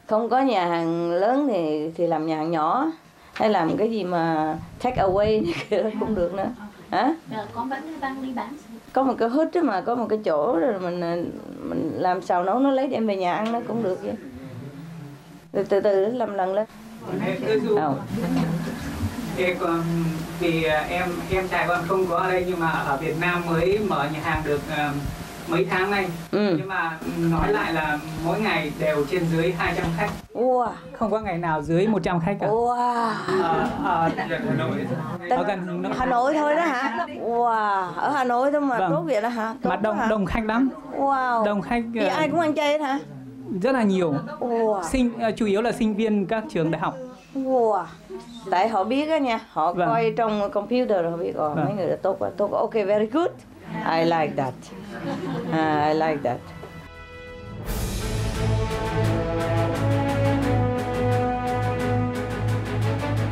Không có nhà hàng lớn thì thì làm nhà hàng nhỏ hay làm cái gì mà take away kia cũng được nữa. Hả? À, con vẫn đang đi bán. Có một cái hút đó mà có một cái chỗ rồi mình mình làm xào nấu nó lấy đem về nhà ăn nó cũng được vậy từ từ từ làm lần lên. Thế còn vì à, em em trai con không có ở đây nhưng mà ở Việt Nam mới mở nhà hàng được uh, mấy tháng nay ừ. nhưng mà nói lại là mỗi ngày đều trên dưới 200 khách wow. không có ngày nào dưới 100 khách cả wow. ở, ở Hà Nội ở gần Hà Nội thôi đó hả wow. ở Hà Nội thôi mà vâng. tốt vậy đó hả tốt mà đông hả? đông khách lắm wow. đông khách thì uh, ai cũng ăn chay hả rất là nhiều wow. sinh uh, chủ yếu là sinh viên các trường đại học wow. tại họ biết á nha họ vâng. coi trong computer họ biết oh, vâng. mấy người là tốt quá tốt ok very good I like that. Uh, I like that.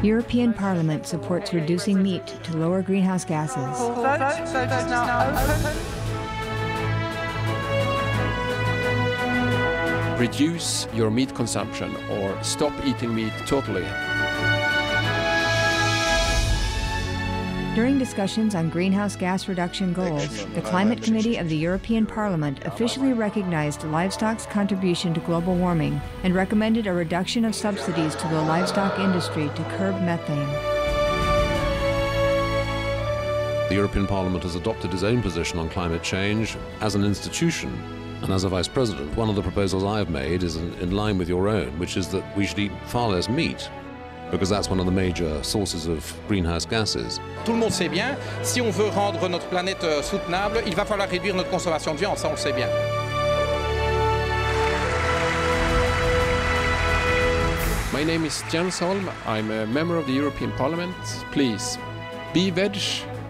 European Parliament supports reducing meat to lower greenhouse gases. Reduce your meat consumption or stop eating meat totally. During discussions on greenhouse gas reduction goals, the Climate Committee of the European Parliament officially recognized livestock's contribution to global warming and recommended a reduction of subsidies to the livestock industry to curb methane. The European Parliament has adopted its own position on climate change as an institution. And as a Vice President, one of the proposals I have made is in line with your own, which is that we should eat far less meat because that's one of the major sources of greenhouse gases. Tout le monde sait bien, si on veut rendre notre planète euh, soutenable, il va falloir réduire notre consommation de viande, ça on le sait bien. My name is Jens Holm. I'm a member of the European Parliament. Please, be veg,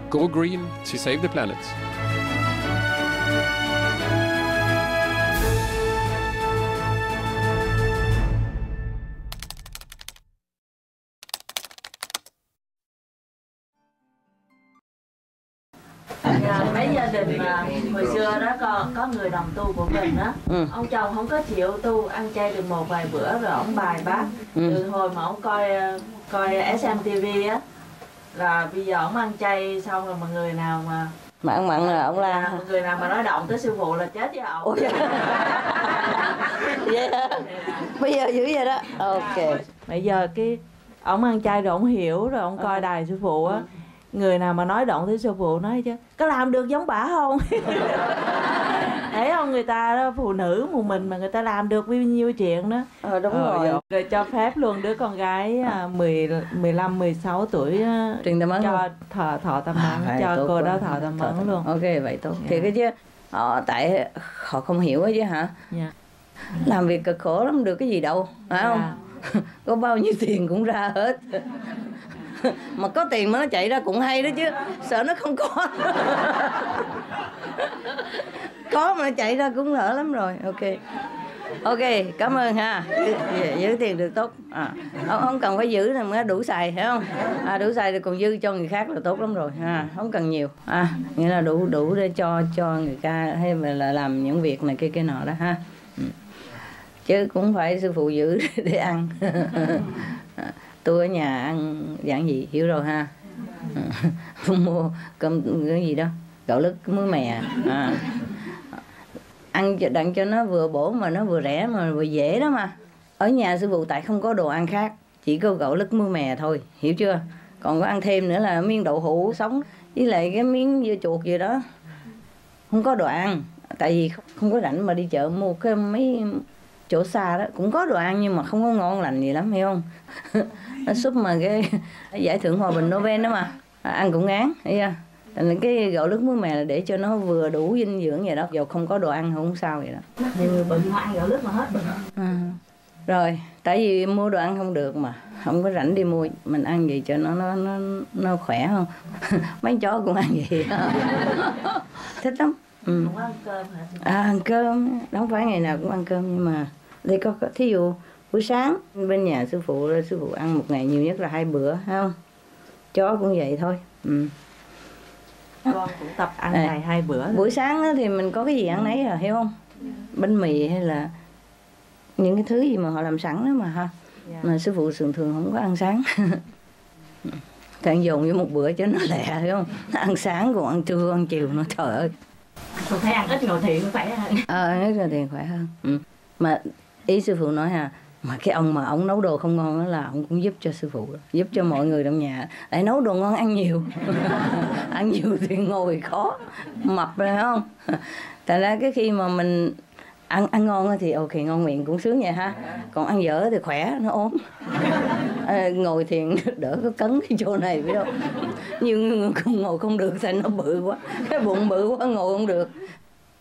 go green to save the planet. Mà hồi xưa đó có có người đồng tu của mình đó ừ. ông chồng không có chịu tu ăn chay được một vài bữa rồi ông bài bác. Ừ. từ hồi mà ông coi coi SMTV á là bây giờ ông ăn chay xong rồi mà người nào mà mà ăn mặn là ông la người nào mà nói động tới sư phụ là chết với ông. Vậy yeah. bây giờ dữ vậy đó. Ok. Bây giờ cái ông ăn chay rồi ông hiểu rồi ông coi đài sư phụ á người nào mà nói động tới sư phụ nói chứ có làm được giống bả không? Thấy không? Người ta đó phụ nữ một mình mà người ta làm được bao nhiêu chuyện đó. Ờ, đúng ờ, rồi. rồi cho phép luôn đứa con gái à, 10 15 16 tuổi truyền tâm ấn cho thọ thọ tâm ấn à, cho cô đó thọ tâm ấn luôn. Ok vậy tốt. Yeah. thì cái chứ họ tại họ không hiểu ấy chứ hả? Yeah. Dạ. làm việc cực khổ lắm được cái gì đâu phải không? Yeah. có bao nhiêu tiền cũng ra hết mà có tiền mà nó chạy ra cũng hay đó chứ sợ nó không có. Có mà nó chạy ra cũng lỡ lắm rồi ok. Ok cảm ơn ha giữ tiền được tốt. À, không, không cần phải giữ là đủ xài phải không? À, đủ xài thì còn dư cho người khác là tốt lắm rồi ha không cần nhiều. À nghĩa là đủ đủ để cho cho người ta hay là làm những việc này kia kia nọ đó ha. Ừ. Chứ cũng phải sư phụ giữ để ăn. À tôi ở nhà ăn dạng gì hiểu rồi ha. Không mua cơm, cái gì đó. Gạo lứt muối mè. À. ăn cho, đặng cho nó vừa bổ mà nó vừa rẻ mà vừa dễ đó mà. Ở nhà sư phụ tại không có đồ ăn khác. Chỉ có gạo lứt muối mè thôi. Hiểu chưa? Còn có ăn thêm nữa là miếng đậu hũ sống, với lại cái miếng dưa chuột gì đó. Không có đồ ăn. Tại vì không có rảnh mà đi chợ mua cái mấy chỗ xa đó. Cũng có đồ ăn nhưng mà không có ngon lành gì lắm, hiểu không? nó súp mà cái giải thưởng hòa bình Nobel đó mà. Ăn cũng ngán thành cái gạo lứt muối mè là để cho nó vừa đủ dinh dưỡng vậy đó. Dù không có đồ ăn không sao vậy đó. Nhiều người bệnh họ ăn gạo lứt mà hết bệnh à. rồi tại vì mua đồ ăn không được mà. Không có rảnh đi mua mình ăn gì cho nó nó nó nó khỏe không mấy chó cũng ăn vậy. Thích lắm. Ừ. ăn cơm hả? À, ăn cơm. Không phải ngày nào cũng ăn cơm nhưng mà. Đây có thí dụ buổi sáng bên nhà sư phụ sư phụ ăn một ngày nhiều nhất là hai bữa không? Chó cũng vậy thôi ừ. con cũng tập ăn à, ngày hai bữa buổi sáng thì mình có cái gì ăn nấy rồi hiểu không? Bánh mì hay là những cái thứ gì mà họ làm sẵn đó mà ha. Yeah. mà sư phụ thường thường không có ăn sáng. Thằng dồn với một bữa cho nó lẹ hiểu không? Ăn sáng còn ăn trưa ăn chiều nó trời ơi. Tôi thấy ăn ít ngồi thiện khỏe hơn. Ờ à, ít ngồi thiện khỏe hơn ừ. mà ý sư phụ nói hà mà cái ông mà ông nấu đồ không ngon đó là ông cũng giúp cho sư phụ giúp cho mọi người trong nhà. Lại nấu đồ ngon ăn nhiều ăn nhiều thì ngồi khó mập rồi không? Tại ra cái khi mà mình ăn ăn ngon thì ok ngon miệng cũng sướng vậy ha. Còn ăn dở thì khỏe nó ốm. À, ngồi thiền đỡ có cấn cái chỗ này biết đâu nhưng không ngồi không được tại nó bự quá cái bụng bự quá ngồi không được.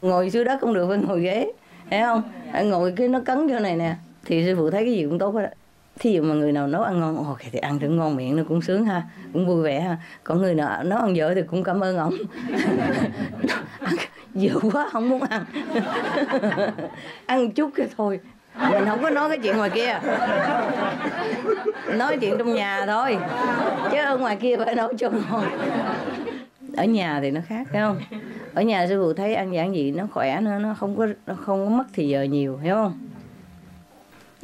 Ngồi dưới đất không được phải ngồi ghế thấy không? À, ngồi cái nó cấn chỗ này nè thì sư phụ thấy cái gì cũng tốt hết thí dụ mà người nào nấu ăn ngon ok thì ăn thử ngon miệng nó cũng sướng ha cũng vui vẻ ha. Còn người nào nấu ăn dở thì cũng cảm ơn ông. Dở quá không muốn ăn. Ăn chút cái thôi. Mình không có nói cái chuyện ngoài kia. Nói chuyện trong nhà thôi chứ ở ngoài kia phải nấu cho ngon. Ở nhà thì nó khác phải không? Ở nhà sư phụ thấy ăn giản dị nó khỏe nữa, nó không có nó không có mất thì giờ nhiều hiểu không?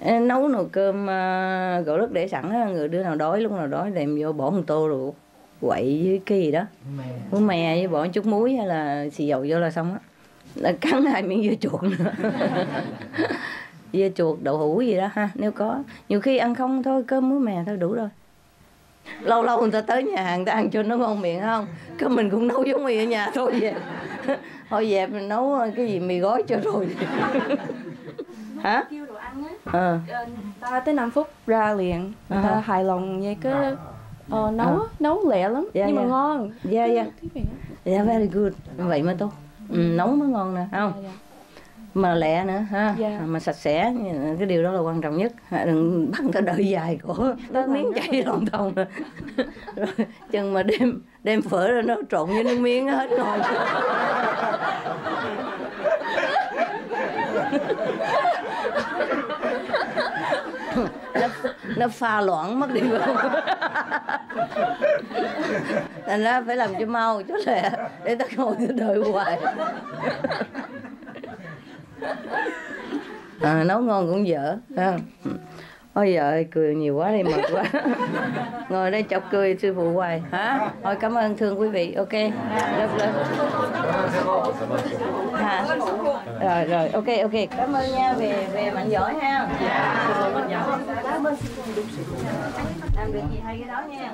Nấu nồi cơm uh, gạo lứt để sẵn người đứa nào đói lúc nào đói đem vô bỏ một tô rồi quậy với cái gì đó. Muối mè với bỏ chút muối hay là xì dầu vô là xong á. Là cắn hai miếng dưa chuột nữa. Dưa chuột đậu hũ gì đó ha nếu có. Nhiều khi ăn không thôi cơm muối mè thôi đủ rồi. Lâu lâu người ta tới nhà hàng ta ăn cho nó ngon miệng không? Cái mình cũng nấu giống mì ở nhà thôi về thôi dẹp mình nấu cái gì mì gói cho rồi. Hả ờ. ta tới 5 phút ra liền. Người ta uh-huh. hài lòng với cái uh, nấu uh. nấu lẹ lắm yeah, nhưng yeah. mà ngon. Dạ dạ. dạ very good. Vậy mới tốt. Ừ, nấu mới ngon nè không? Yeah, yeah mà lẹ nữa ha? Yeah. mà sạch sẽ cái điều đó là quan trọng nhất. Đừng bắt ta đợi dài của nước miếng chảy lòng thòng rồi chừng mà đem đem phở ra nó trộn với nước miếng hết ngon nó, nó pha loãng mất đi luôn thành ra phải làm cho mau cho lẹ để ta ngồi đợi hoài à, nấu ngon cũng dở à ôi giời cười nhiều quá đi mệt quá. Ngồi đây chọc cười sư phụ hoài. Hả? Thôi cảm ơn thương quý vị. Ok. Lớp lớp. Hả? Rồi rồi. Ok ok. Cảm ơn nha về về mạnh giỏi ha. Làm được gì hay cái đó nha